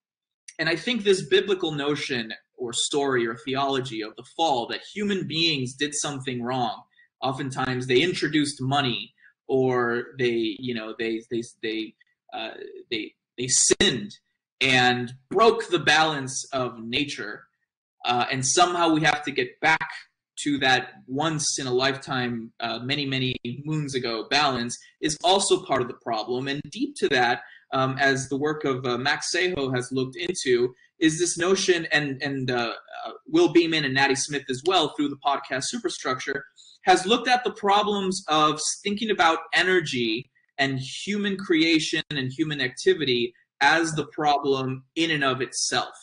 And I think this biblical notion or story or theology of the fall that human beings did something wrong. Oftentimes they introduced money or they, you know, they they they uh, they they sinned and broke the balance of nature. Uh, and somehow we have to get back to that once in a lifetime, uh, many, many moons ago balance is also part of the problem. And deep to that, um, as the work of uh, Max Seijo has looked into, is this notion, and, and uh, uh, Will Beeman and Natty Smith as well through the podcast Superstructure, has looked at the problems of thinking about energy and human creation and human activity as the problem in and of itself.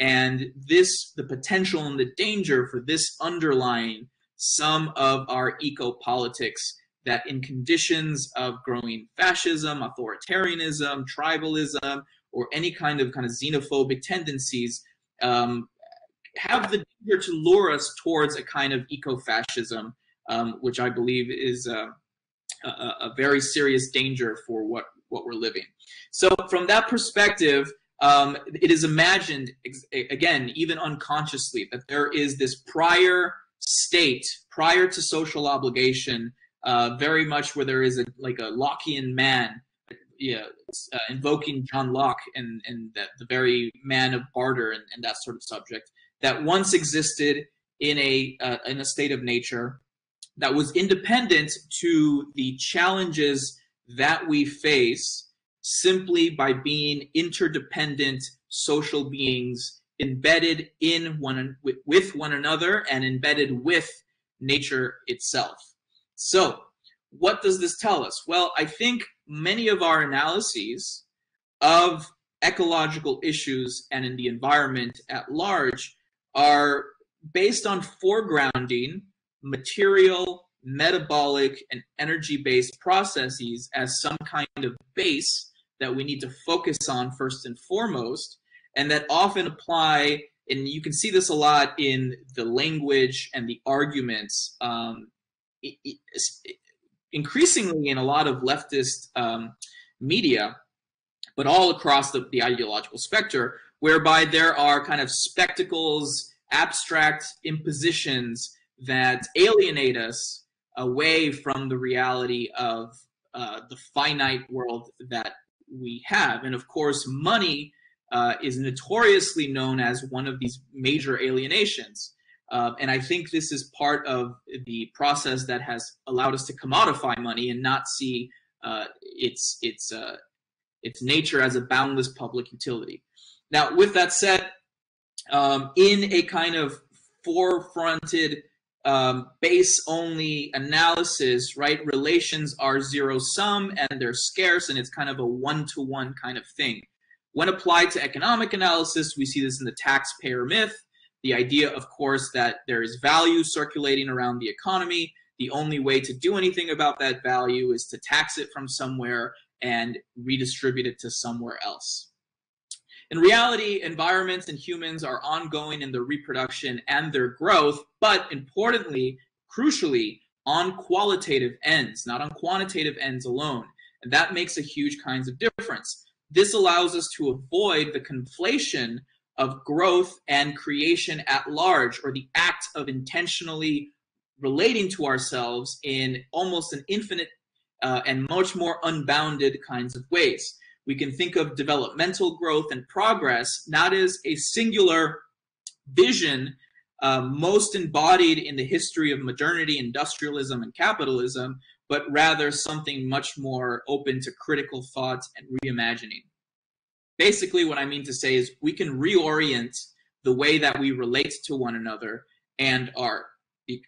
And this, the potential and the danger for this underlying some of our eco politics that in conditions of growing fascism, authoritarianism, tribalism, or any kind of kind of xenophobic tendencies um, have the danger to lure us towards a kind of eco-fascism, um, which I believe is uh, a, a, very serious danger for what, what we're living. So from that perspective, um, it is imagined, again, even unconsciously, that there is this prior state, prior to social obligation, uh, very much where there is a like a Lockean man, yeah, uh, invoking John Locke and and that the very man of barter and, and that sort of subject that once existed in a uh, in a state of nature that was independent to the challenges that we face simply by being interdependent social beings embedded in one with one another and embedded with nature itself so, what does this tell us? Well, I think many of our analyses of ecological issues and in the environment at large are based on foregrounding material, metabolic, and energy based processes as some kind of base that we need to focus on first and foremost, and that often apply. And you can see this a lot in the language and the arguments um, increasingly in a lot of leftist um, media, but all across the, the ideological spectrum, whereby there are kind of spectacles, abstract impositions that alienate us away from the reality of uh, the finite world that we have. And of course, money uh, is notoriously known as one of these major alienations. Uh, and I think this is part of the process that has allowed us to commodify money and not see uh, its its uh, its nature as a boundless public utility. Now, with that said, um, in a kind of forefronted um, base only analysis, right? Relations are zero sum and they're scarce, and it's kind of a one to one kind of thing. When applied to economic analysis, we see this in the taxpayer myth the idea, of course, that there is value circulating around the economy. The only way to do anything about that value is to tax it from somewhere and redistribute it to somewhere else. In reality, environments and humans are ongoing in their reproduction and their growth, but importantly, crucially, on qualitative ends, not on quantitative ends alone. And that makes a huge kinds of difference. This allows us to avoid the conflation of growth and creation at large, or the act of intentionally relating to ourselves in almost an infinite uh, and much more unbounded kinds of ways. We can think of developmental growth and progress not as a singular vision uh, most embodied in the history of modernity, industrialism, and capitalism, but rather something much more open to critical thought and reimagining basically what I mean to say is we can reorient the way that we relate to one another and our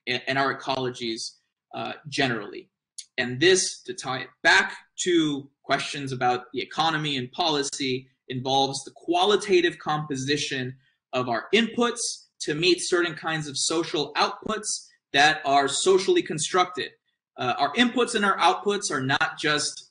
and our ecologies uh, generally. And this, to tie it back to questions about the economy and policy, involves the qualitative composition of our inputs to meet certain kinds of social outputs that are socially constructed. Uh, our inputs and our outputs are not just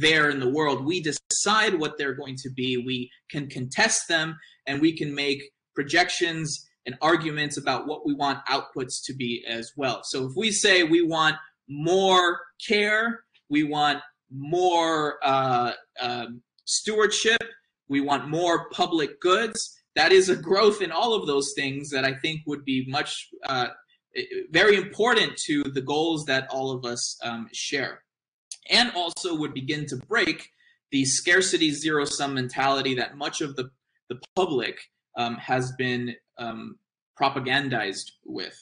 there in the world. We decide what they're going to be. We can contest them and we can make projections and arguments about what we want outputs to be as well. So if we say we want more care, we want more uh, um, stewardship, we want more public goods, that is a growth in all of those things that I think would be much uh, very important to the goals that all of us um, share. And also would begin to break the scarcity zero sum mentality that much of the, the public um, has been um, propagandized with.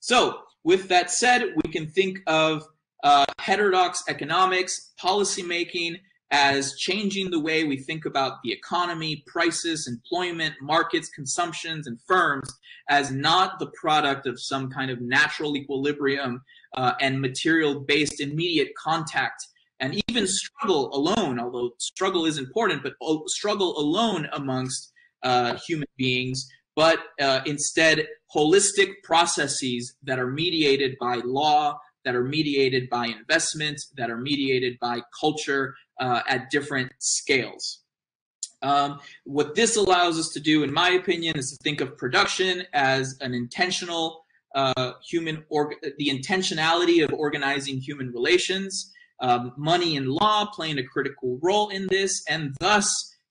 So, with that said, we can think of uh, heterodox economics, policymaking, as changing the way we think about the economy, prices, employment, markets, consumptions, and firms as not the product of some kind of natural equilibrium uh, and material based immediate contact. And even struggle alone, although struggle is important, but struggle alone amongst uh, human beings, but uh, instead holistic processes that are mediated by law, that are mediated by investment, that are mediated by culture uh, at different scales. Um, what this allows us to do, in my opinion, is to think of production as an intentional uh, human, or the intentionality of organizing human relations, um, money and law playing a critical role in this, and thus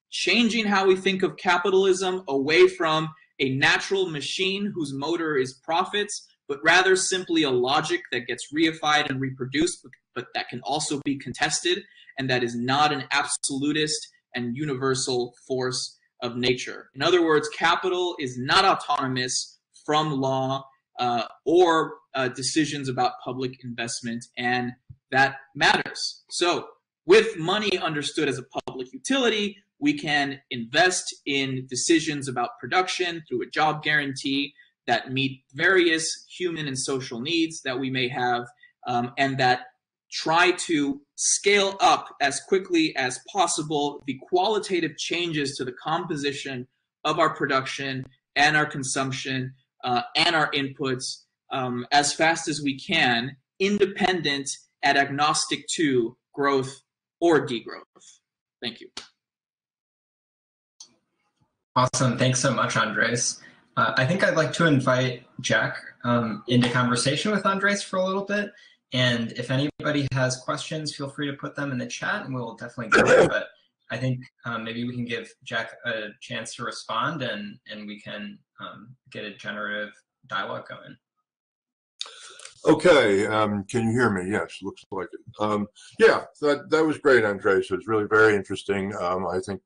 changing how we think of capitalism away from a natural machine whose motor is profits, but rather simply a logic that gets reified and reproduced, but that can also be contested, and that is not an absolutist and universal force of nature. In other words, capital is not autonomous from law uh, or uh, decisions about public investment, and that matters. So, with money understood as a public utility, we can invest in decisions about production through a job guarantee that meet various human and social needs that we may have, um, and that try to scale up as quickly as possible the qualitative changes to the composition of our production and our consumption uh, and our inputs um, as fast as we can, independent and agnostic to growth or degrowth. Thank you. Awesome. Thanks so much, Andres. Uh, I think I'd like to invite Jack um, into conversation with Andres for a little bit. And if anybody has questions, feel free to put them in the chat and we'll definitely get them. But I think um, maybe we can give Jack a chance to respond and, and we can um, get a generative dialogue going. Okay, um, can you hear me? Yes, looks like it. Um, yeah, that, that was great, Andres. It was really very interesting. Um, I think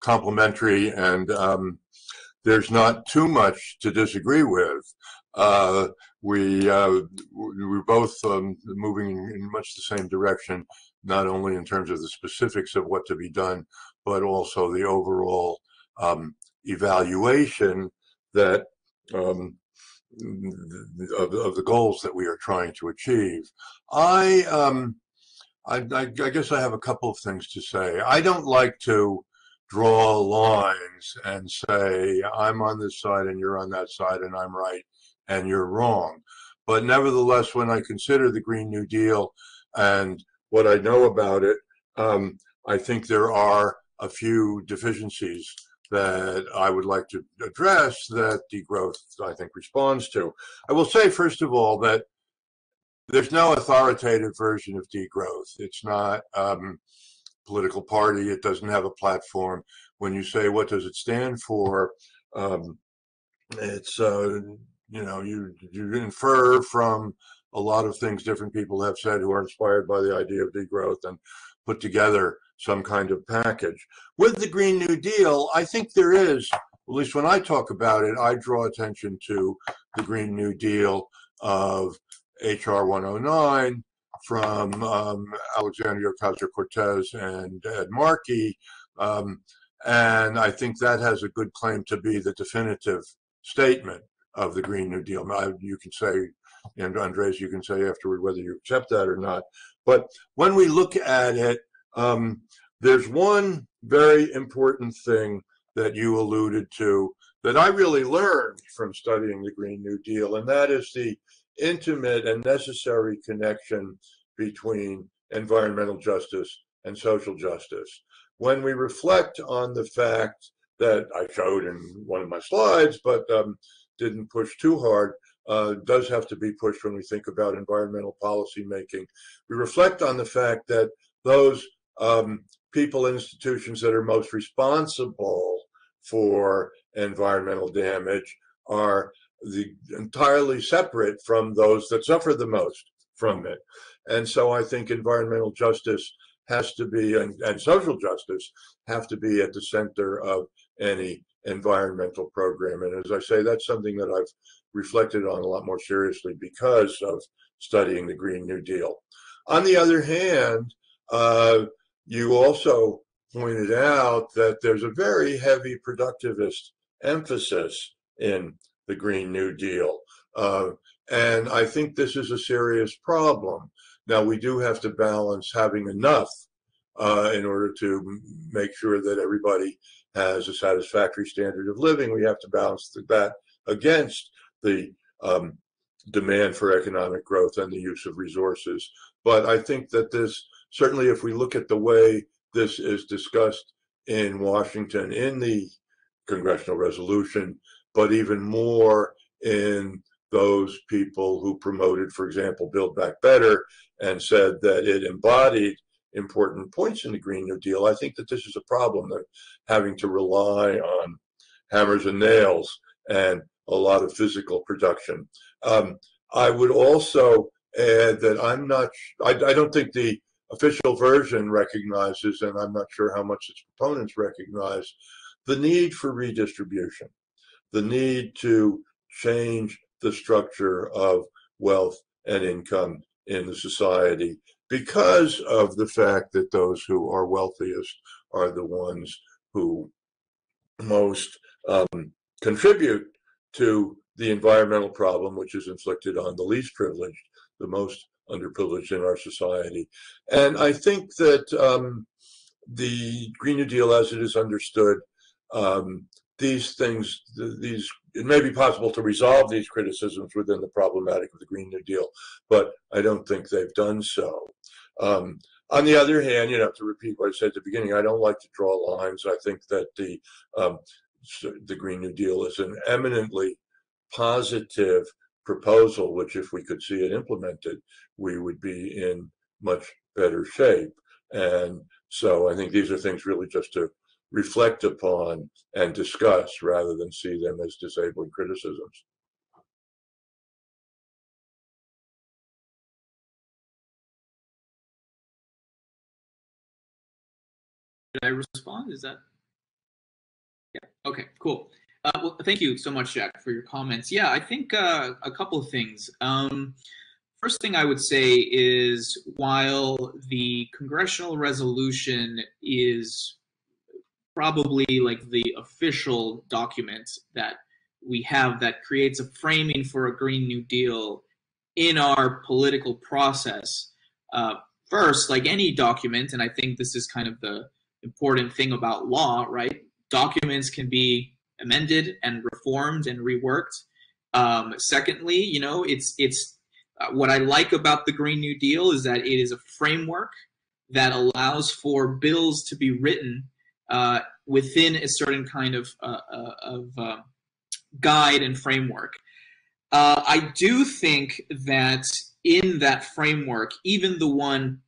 complementary and um, there's not too much to disagree with. Uh, we uh, we're both um, moving in much the same direction, not only in terms of the specifics of what to be done, but also the overall um, evaluation that um, of, of, the goals that we are trying to achieve. I, um, I, I guess I have a couple of things to say. I don't like to draw lines and say, I'm on this side and you're on that side and I'm right and you're wrong. But nevertheless, when I consider the Green New Deal and what I know about it, um, I think there are a few deficiencies that I would like to address that degrowth, I think, responds to. I will say, first of all, that there's no authoritative version of degrowth. It's not um, political party. It doesn't have a platform. When you say what does it stand for, um, it's uh, you know you you infer from a lot of things different people have said who are inspired by the idea of degrowth and put together some kind of package. With the Green New Deal, I think there is, at least when I talk about it, I draw attention to the Green New Deal of HR 109, from um, Alexandria Ocasio-Cortez and Ed Markey. Um, and I think that has a good claim to be the definitive statement of the Green New Deal. You can say, and Andres, you can say afterward whether you accept that or not. But when we look at it, um, there's one very important thing that you alluded to that I really learned from studying the Green New Deal, and that is the intimate and necessary connection between environmental justice and social justice. When we reflect on the fact that I showed in one of my slides, but um, didn't push too hard, uh, does have to be pushed when we think about environmental policy making. We reflect on the fact that those um, people, institutions that are most responsible for environmental damage are the entirely separate from those that suffer the most from it. And so I think environmental justice has to be, and, and social justice have to be at the center of any environmental program. And as I say, that's something that I've reflected on a lot more seriously because of studying the Green New Deal. On the other hand, uh, you also pointed out that there's a very heavy productivist emphasis in the Green New Deal. Uh, and I think this is a serious problem. Now, we do have to balance having enough uh, in order to make sure that everybody has a satisfactory standard of living. We have to balance that against the um, demand for economic growth and the use of resources. But I think that this, certainly if we look at the way this is discussed in Washington in the congressional resolution, but even more in those people who promoted, for example, Build Back Better and said that it embodied important points in the Green New Deal. I think that this is a problem that having to rely on hammers and nails and a lot of physical production. Um, I would also add that I'm not, I, I don't think the official version recognizes, and I'm not sure how much its proponents recognize, the need for redistribution, the need to change the structure of wealth and income in the society because of the fact that those who are wealthiest are the ones who most um, contribute to the environmental problem, which is inflicted on the least privileged, the most underprivileged in our society. And I think that um, the Green New Deal, as it is understood, um, these things, these it may be possible to resolve these criticisms within the problematic of the Green New Deal, but I don't think they've done so. Um, on the other hand, you know, to repeat what I said at the beginning, I don't like to draw lines. I think that the um, the Green New Deal is an eminently positive proposal, which if we could see it implemented, we would be in much better shape. And so I think these are things really just to reflect upon and discuss rather than see them as disabling criticisms. Did I respond? Is that? Yeah. Okay, cool. Uh, well, thank you so much, Jack, for your comments. Yeah, I think uh, a couple of things. Um, first thing I would say is while the congressional resolution is probably like the official document that we have that creates a framing for a Green New Deal in our political process. Uh, first, like any document, and I think this is kind of the important thing about law, right? Documents can be amended and reformed and reworked. Um, secondly, you know, it's it's uh, what I like about the Green New Deal is that it is a framework that allows for bills to be written uh, within a certain kind of, uh, uh of uh, guide and framework. Uh, I do think that in that framework, even the one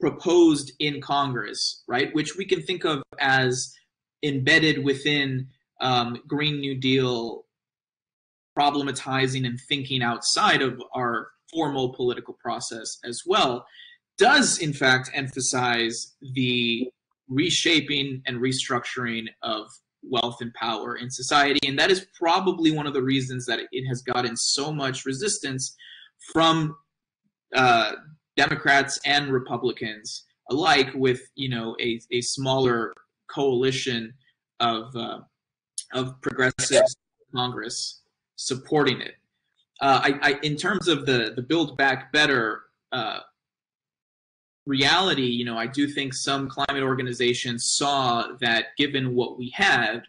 proposed in Congress, right, which we can think of as embedded within um, Green New Deal problematizing and thinking outside of our formal political process as well, does in fact emphasize the reshaping and restructuring of wealth and power in society. And that is probably one of the reasons that it has gotten so much resistance from uh, Democrats and Republicans alike with, you know, a, a smaller coalition of, uh, of progressives Congress supporting it. Uh, I, I, in terms of the, the Build Back Better uh, reality, you know, I do think some climate organizations saw that given what we had,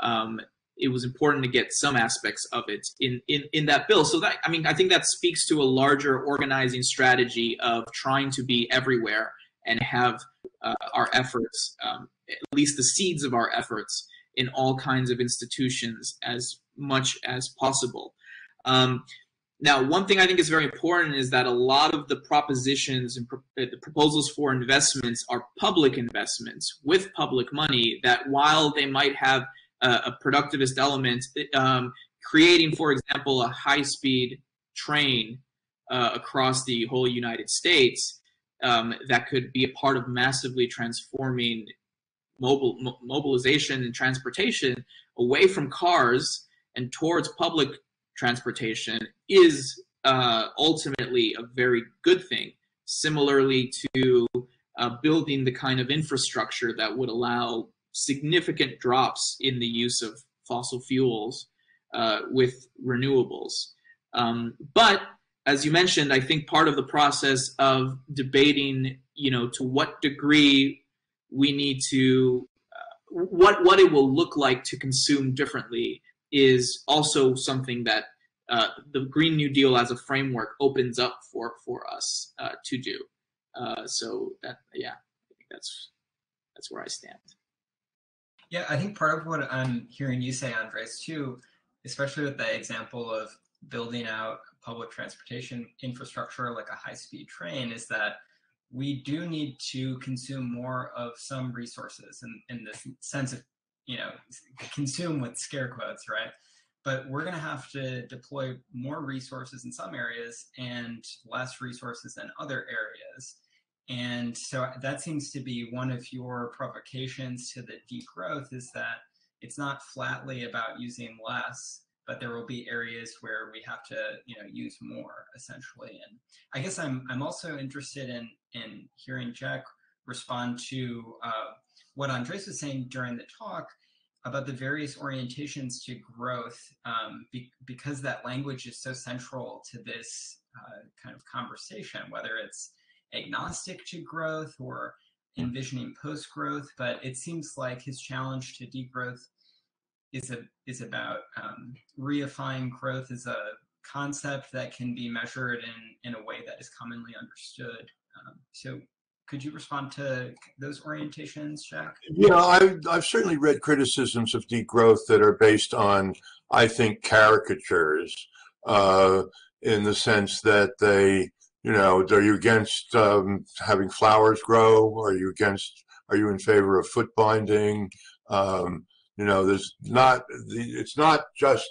um, it was important to get some aspects of it in, in, in that bill. So that, I mean, I think that speaks to a larger organizing strategy of trying to be everywhere and have uh, our efforts, um, at least the seeds of our efforts in all kinds of institutions as much as possible. Um, now, one thing I think is very important is that a lot of the propositions and pro uh, the proposals for investments are public investments with public money that while they might have a, a productivist element, um, creating, for example, a high-speed train uh, across the whole United States um, that could be a part of massively transforming mobile mo mobilization and transportation away from cars and towards public transportation is uh, ultimately a very good thing. Similarly to uh, building the kind of infrastructure that would allow significant drops in the use of fossil fuels uh, with renewables. Um, but as you mentioned, I think part of the process of debating, you know, to what degree we need to, uh, what what it will look like to consume differently is also something that uh, the Green New Deal as a framework opens up for for us uh, to do. Uh, so that yeah, I think that's that's where I stand. Yeah, I think part of what I'm hearing you say, Andres, too, especially with the example of building out public transportation infrastructure like a high-speed train, is that we do need to consume more of some resources in, in this sense of, you know, consume with scare quotes, right? But we're going to have to deploy more resources in some areas and less resources in other areas. And so that seems to be one of your provocations to the degrowth is that it's not flatly about using less, but there will be areas where we have to, you know, use more essentially. And I guess I'm I'm also interested in in hearing Jack respond to uh, what Andres was saying during the talk about the various orientations to growth, um, be, because that language is so central to this uh, kind of conversation, whether it's agnostic to growth or envisioning post growth, but it seems like his challenge to degrowth is a is about um, reifying growth as a concept that can be measured in in a way that is commonly understood. Um, so, could you respond to those orientations, Jack? Yeah, I've I've certainly read criticisms of degrowth that are based on, I think, caricatures, uh, in the sense that they you know, are you against um, having flowers grow? Are you against? Are you in favor of foot binding? Um, you know, there's not. The it's not just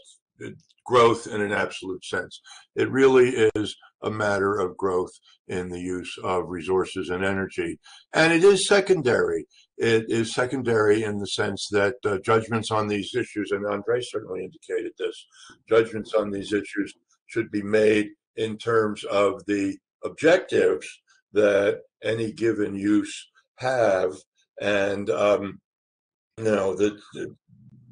growth in an absolute sense. It really is a matter of growth in the use of resources and energy, and it is secondary. It is secondary in the sense that uh, judgments on these issues, and Andre certainly indicated this, judgments on these issues should be made in terms of the objectives that any given use have, and um, you know the, the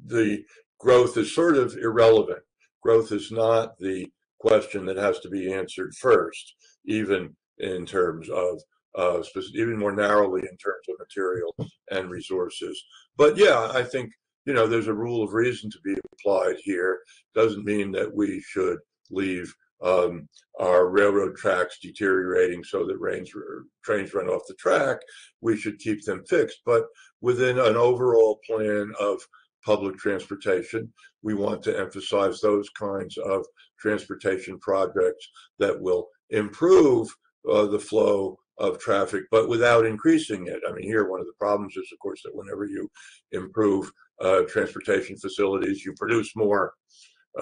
the growth is sort of irrelevant. Growth is not the question that has to be answered first, even in terms of uh, even more narrowly in terms of material and resources. But yeah, I think you know there's a rule of reason to be applied here. Doesn't mean that we should leave um, our railroad tracks deteriorating so that rains, trains run off the track, we should keep them fixed. But within an overall plan of public transportation, we want to emphasize those kinds of transportation projects that will improve uh, the flow of traffic, but without increasing it. I mean, here, one of the problems is, of course, that whenever you improve uh, transportation facilities, you produce more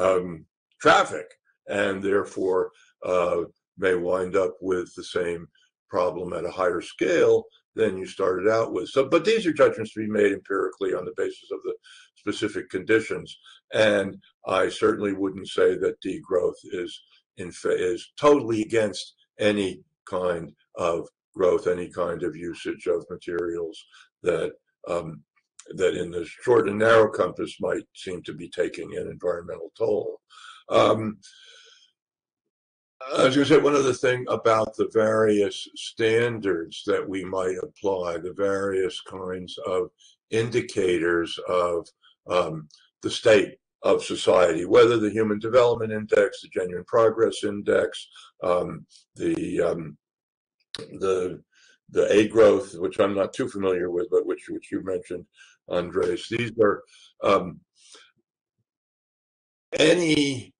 um, traffic and therefore uh, may wind up with the same problem at a higher scale than you started out with. So, but these are judgments to be made empirically on the basis of the specific conditions. And I certainly wouldn't say that degrowth is in is totally against any kind of growth, any kind of usage of materials that um, that in the short and narrow compass might seem to be taking an environmental toll. Um, I was going to say one other thing about the various standards that we might apply, the various kinds of indicators of um, the state of society, whether the Human Development Index, the Genuine Progress Index, um, the um, the the agrowth, which I'm not too familiar with, but which which you mentioned, Andres. These are um, any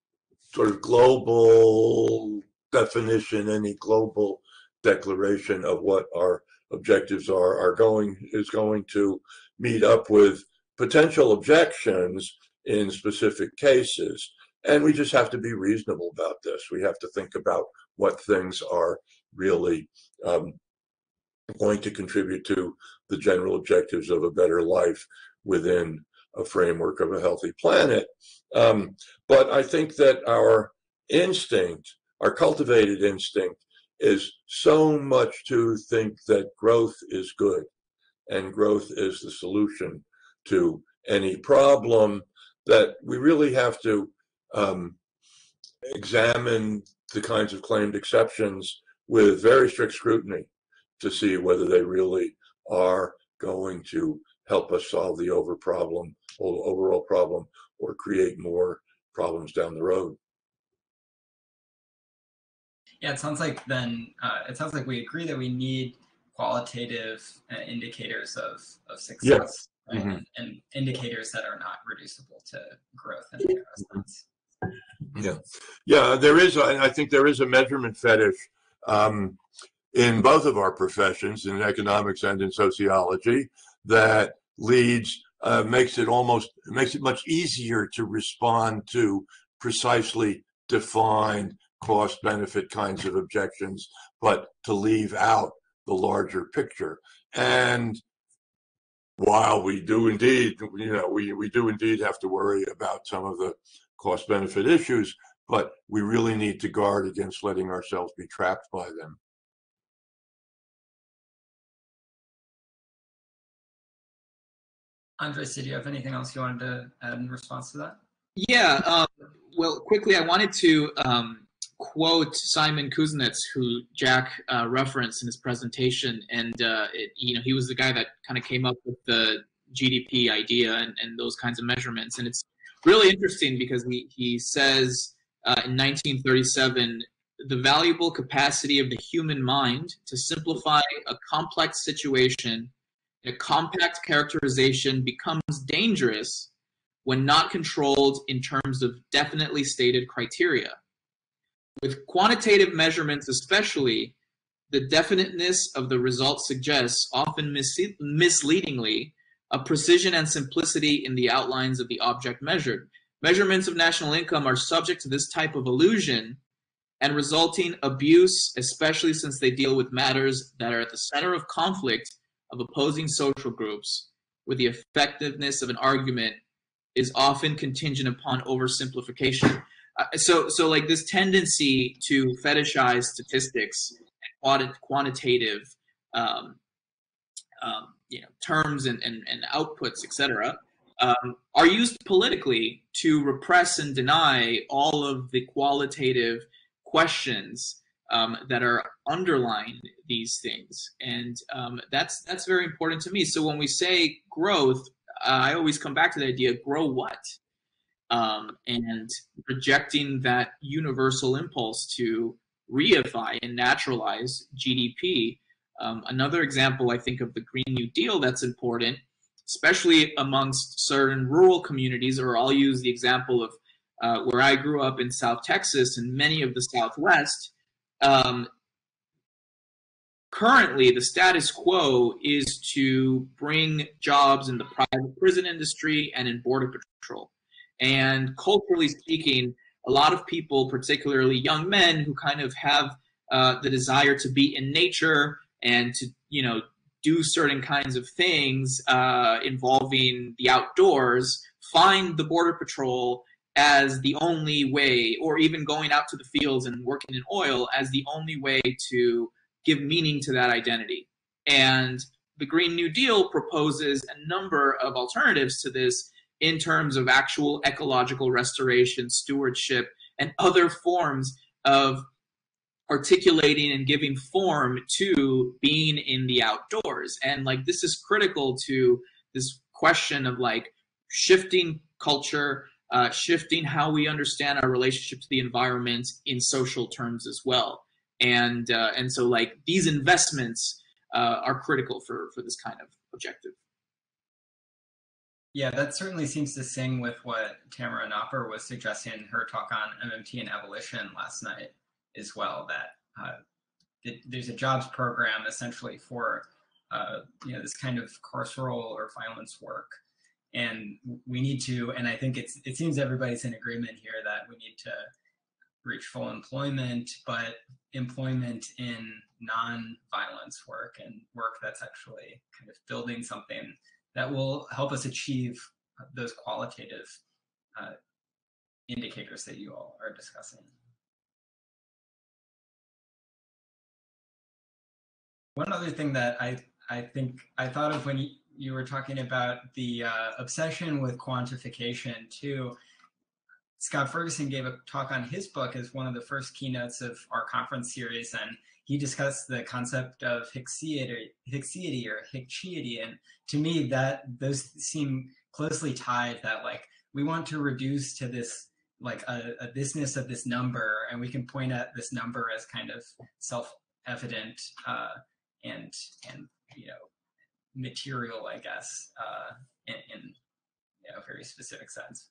sort of global definition, any global declaration of what our objectives are, are going is going to meet up with potential objections in specific cases. And we just have to be reasonable about this. We have to think about what things are really um, going to contribute to the general objectives of a better life within a framework of a healthy planet. Um, but I think that our instinct, our cultivated instinct, is so much to think that growth is good and growth is the solution to any problem that we really have to um, examine the kinds of claimed exceptions with very strict scrutiny to see whether they really are going to help us solve the over problem, overall problem, or create more problems down the road. Yeah, it sounds like then uh, it sounds like we agree that we need qualitative uh, indicators of, of success yes. Right? mm-hmm. and indicators that are not reducible to growth and investments. Yeah, yeah, there is. A, I think there is a measurement fetish um, in both of our professions, in economics and in sociology, that leads uh, makes it almost makes it much easier to respond to precisely defined cost benefit kinds of objections, but to leave out the larger picture. And while we do indeed, you know, we, we do indeed have to worry about some of the cost benefit issues, but we really need to guard against letting ourselves be trapped by them. Andres, did you have anything else you wanted to add in response to that? Yeah. Um, well, quickly, I wanted to um, quote Simon Kuznets, who Jack uh, referenced in his presentation, and uh, it, you know he was the guy that kind of came up with the GDP idea and, and those kinds of measurements, and it's really interesting because he he says uh, in 1937 the valuable capacity of the human mind to simplify a complex situation a compact characterization becomes dangerous when not controlled in terms of definitely stated criteria. With quantitative measurements, especially, the definiteness of the result suggests, often misleadingly, a precision and simplicity in the outlines of the object measured. Measurements of national income are subject to this type of illusion and resulting abuse, especially since they deal with matters that are at the center of conflict of opposing social groups, where the effectiveness of an argument is often contingent upon oversimplification. Uh, so so like this tendency to fetishize statistics quantitative um, um, you know terms and, and, and outputs etc um, are used politically to repress and deny all of the qualitative questions um, that are underlying these things. And um, that's that's very important to me. So when we say growth uh, i always come back to the idea grow what um, and rejecting that universal impulse to reify and naturalize GDP. Um, another example, I think, of the Green New Deal that's important, especially amongst certain rural communities, or I'll use the example of uh, where I grew up in South Texas and many of the Southwest. Um, currently, the status quo is to bring jobs in the private prison industry and in border patrol. And culturally speaking, a lot of people, particularly young men who kind of have uh, the desire to be in nature and to, you know, do certain kinds of things uh, involving the outdoors, find the Border Patrol as the only way, or even going out to the fields and working in oil as the only way to give meaning to that identity. And the Green New Deal proposes a number of alternatives to this in terms of actual ecological restoration, stewardship, and other forms of articulating and giving form to being in the outdoors. And like this is critical to this question of like shifting culture, uh, shifting how we understand our relationship to the environment in social terms as well. And uh, and so like these investments uh, are critical for for this kind of objective. Yeah, that certainly seems to sing with what Tamara Nopper was suggesting in her talk on MMT and abolition last night as well, that uh, there's a jobs program essentially for uh, you know this kind of carceral or violence work. And we need to, and I think it's it seems everybody's in agreement here that we need to reach full employment, but employment in non-violence work and work that's actually kind of building something that will help us achieve those qualitative uh, indicators that you all are discussing. One other thing that I, I think I thought of when you, were talking about the uh, obsession with quantification too, Scott Ferguson gave a talk on his book as one of the first keynotes of our conference series, and he discussed the concept of haecceity or haecceity, and to me, that those seem closely tied. That like we want to reduce to this like a, a thisness of this number, and we can point at this number as kind of self-evident uh, and and you know material, I guess, uh, in, in you know, a very specific sense.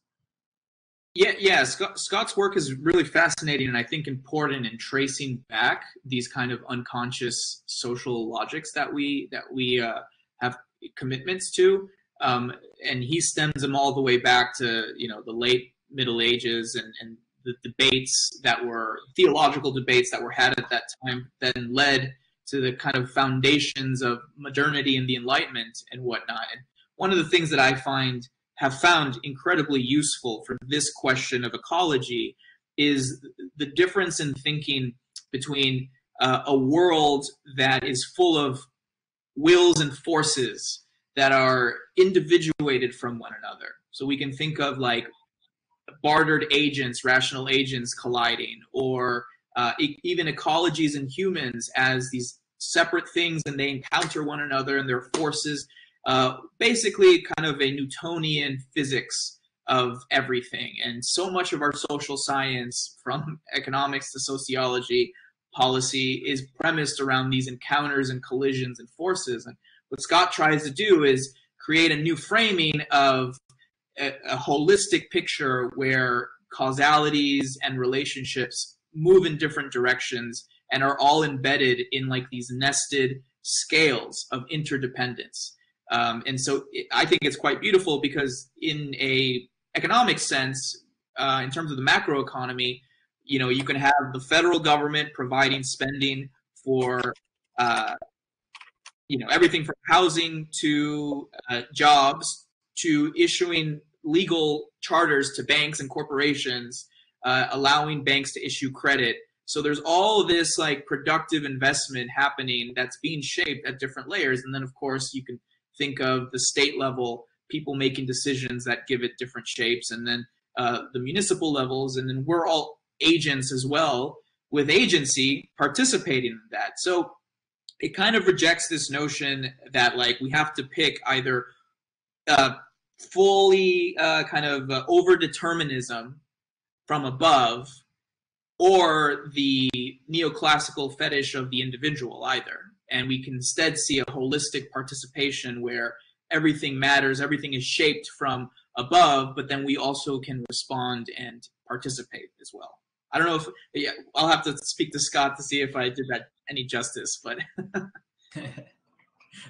Yeah, yeah. Scott, Scott's work is really fascinating, and I think important in tracing back these kind of unconscious social logics that we that we uh, have commitments to, um, and he stems them all the way back to you know the late Middle Ages and, and the debates that were theological debates that were had at that time, then led to the kind of foundations of modernity and the Enlightenment and whatnot. And one of the things that I find have found incredibly useful for this question of ecology is the difference in thinking between uh, a world that is full of wills and forces that are individuated from one another. So we can think of like bartered agents, rational agents colliding, or uh, e even ecologies and humans as these separate things and they encounter one another and their forces uh, basically kind of a Newtonian physics of everything. And so much of our social science, from economics to sociology, policy, is premised around these encounters and collisions and forces. And what Scott tries to do is create a new framing of a, a holistic picture where causalities and relationships move in different directions and are all embedded in like these nested scales of interdependence. Um, and so I think it's quite beautiful because in a economic sense, uh, in terms of the macro economy, you know, you can have the federal government providing spending for, uh, you know, everything from housing to uh, jobs to issuing legal charters to banks and corporations, uh, allowing banks to issue credit. So there's all this like productive investment happening that's being shaped at different layers. And then of course you can think of the state level, people making decisions that give it different shapes, and then uh, the municipal levels, and then we're all agents as well with agency participating in that. So it kind of rejects this notion that like we have to pick either uh, fully uh, kind of uh, over determinism from above or the neoclassical fetish of the individual either and we can instead see a holistic participation where everything matters, everything is shaped from above, but then we also can respond and participate as well. I don't know if yeah, I'll have to speak to Scott to see if I did that any justice, but I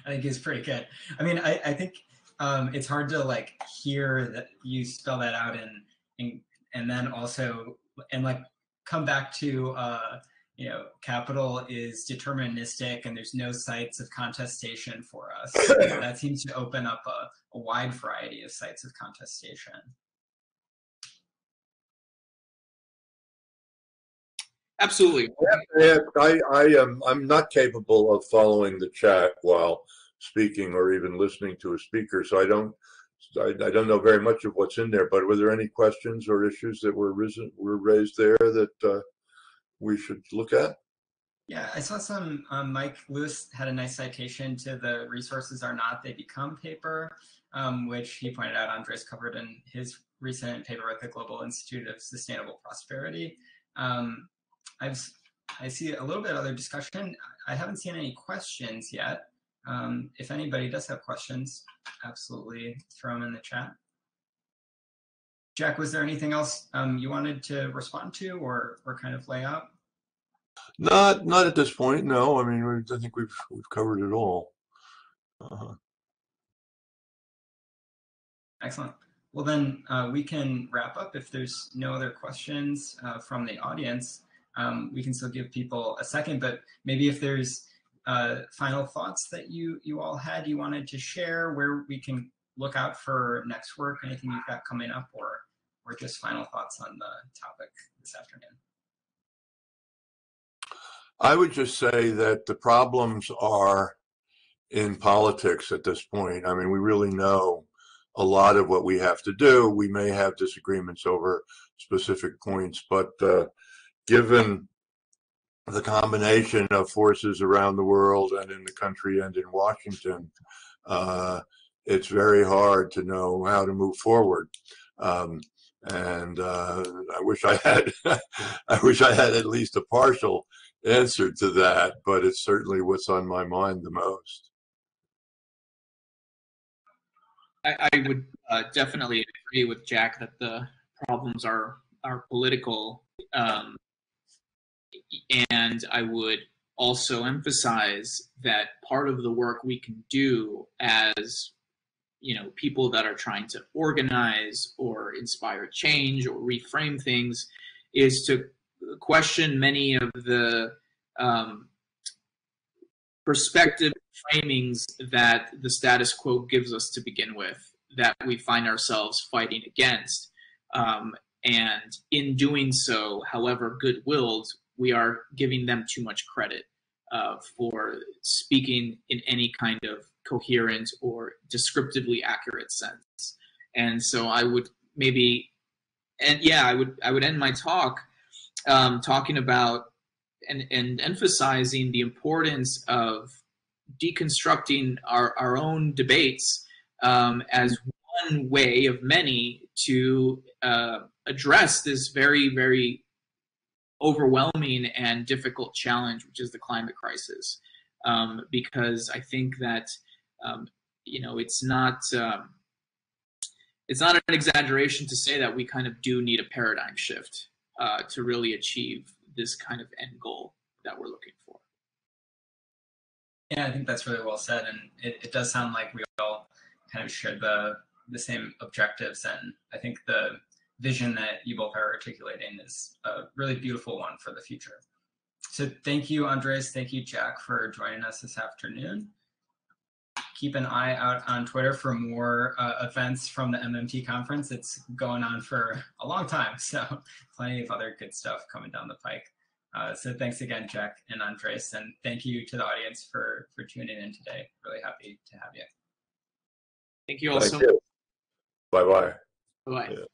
think it's pretty good. I mean, I, I think um, it's hard to like hear that you spell that out and and, and then also and like come back to uh, you know, capital is deterministic and there's no sites of contestation for us. that seems to open up a, a, wide variety of sites of contestation. Absolutely. Yeah, I, I am I'm not capable of following the chat while speaking or even listening to a speaker, so I don't I, I don't know very much of what's in there. But were there any questions or issues that were risen were raised there that uh, we should look at? Yeah, I saw some, um, Mike Lewis had a nice citation to the resources are not, they become paper, um, which he pointed out Andres covered in his recent paper with the Global Institute of Sustainable Prosperity. Um, I've, I see a little bit of other discussion. I haven't seen any questions yet. Um, if anybody does have questions, absolutely throw them in the chat. Jack, was there anything else um, you wanted to respond to or, or kind of lay out? Not not at this point. No, I mean I think we've we've covered it all. Uh-huh. Excellent. Well, then uh, we can wrap up. If there's no other questions uh, from the audience, um, we can still give people a second. But maybe if there's uh, final thoughts that you you all had, you wanted to share, where we can look out for next work, anything you've got coming up, or or just final thoughts on the topic this afternoon. I would just say that the problems are in politics at this point. I mean, we really know a lot of what we have to do. We may have disagreements over specific points, but uh, given the combination of forces around the world and in the country and in Washington, uh, it's very hard to know how to move forward. Um, and uh, I wish I had, I wish I had at least a partial answer to that, but it's certainly what's on my mind the most. I, I would uh, definitely agree with Jack that the problems are are political, um, and I would also emphasize that part of the work we can do as you know people that are trying to organize or inspire change or reframe things is to question many of the um, perspective framings that the status quo gives us to begin with that we find ourselves fighting against. Um, and in doing so, however good willed, we are giving them too much credit uh, for speaking in any kind of coherent or descriptively accurate sense. And so I would maybe, and yeah, I would I would end my talk um, talking about and, and emphasizing the importance of deconstructing our, our own debates um, as one way of many to uh, address this very, very overwhelming and difficult challenge, which is the climate crisis. Um, because I think that um, you know it's not um, it's not an exaggeration to say that we kind of do need a paradigm shift uh, to really achieve this kind of end goal that we're looking for. Yeah, I think that's really well said, and it, it does sound like we all kind of share the the same objectives, and I think the vision that you both are articulating is a really beautiful one for the future. So thank you, Andres. Thank you, Jack, for joining us this afternoon. Keep an eye out on Twitter for more uh, events from the MMT conference. It's going on for a long time, so plenty of other good stuff coming down the pike. Uh, so thanks again, Jack and Andres, and thank you to the audience for for tuning in today. Really happy to have you. Thank you also. Thank you. Bye bye. Bye.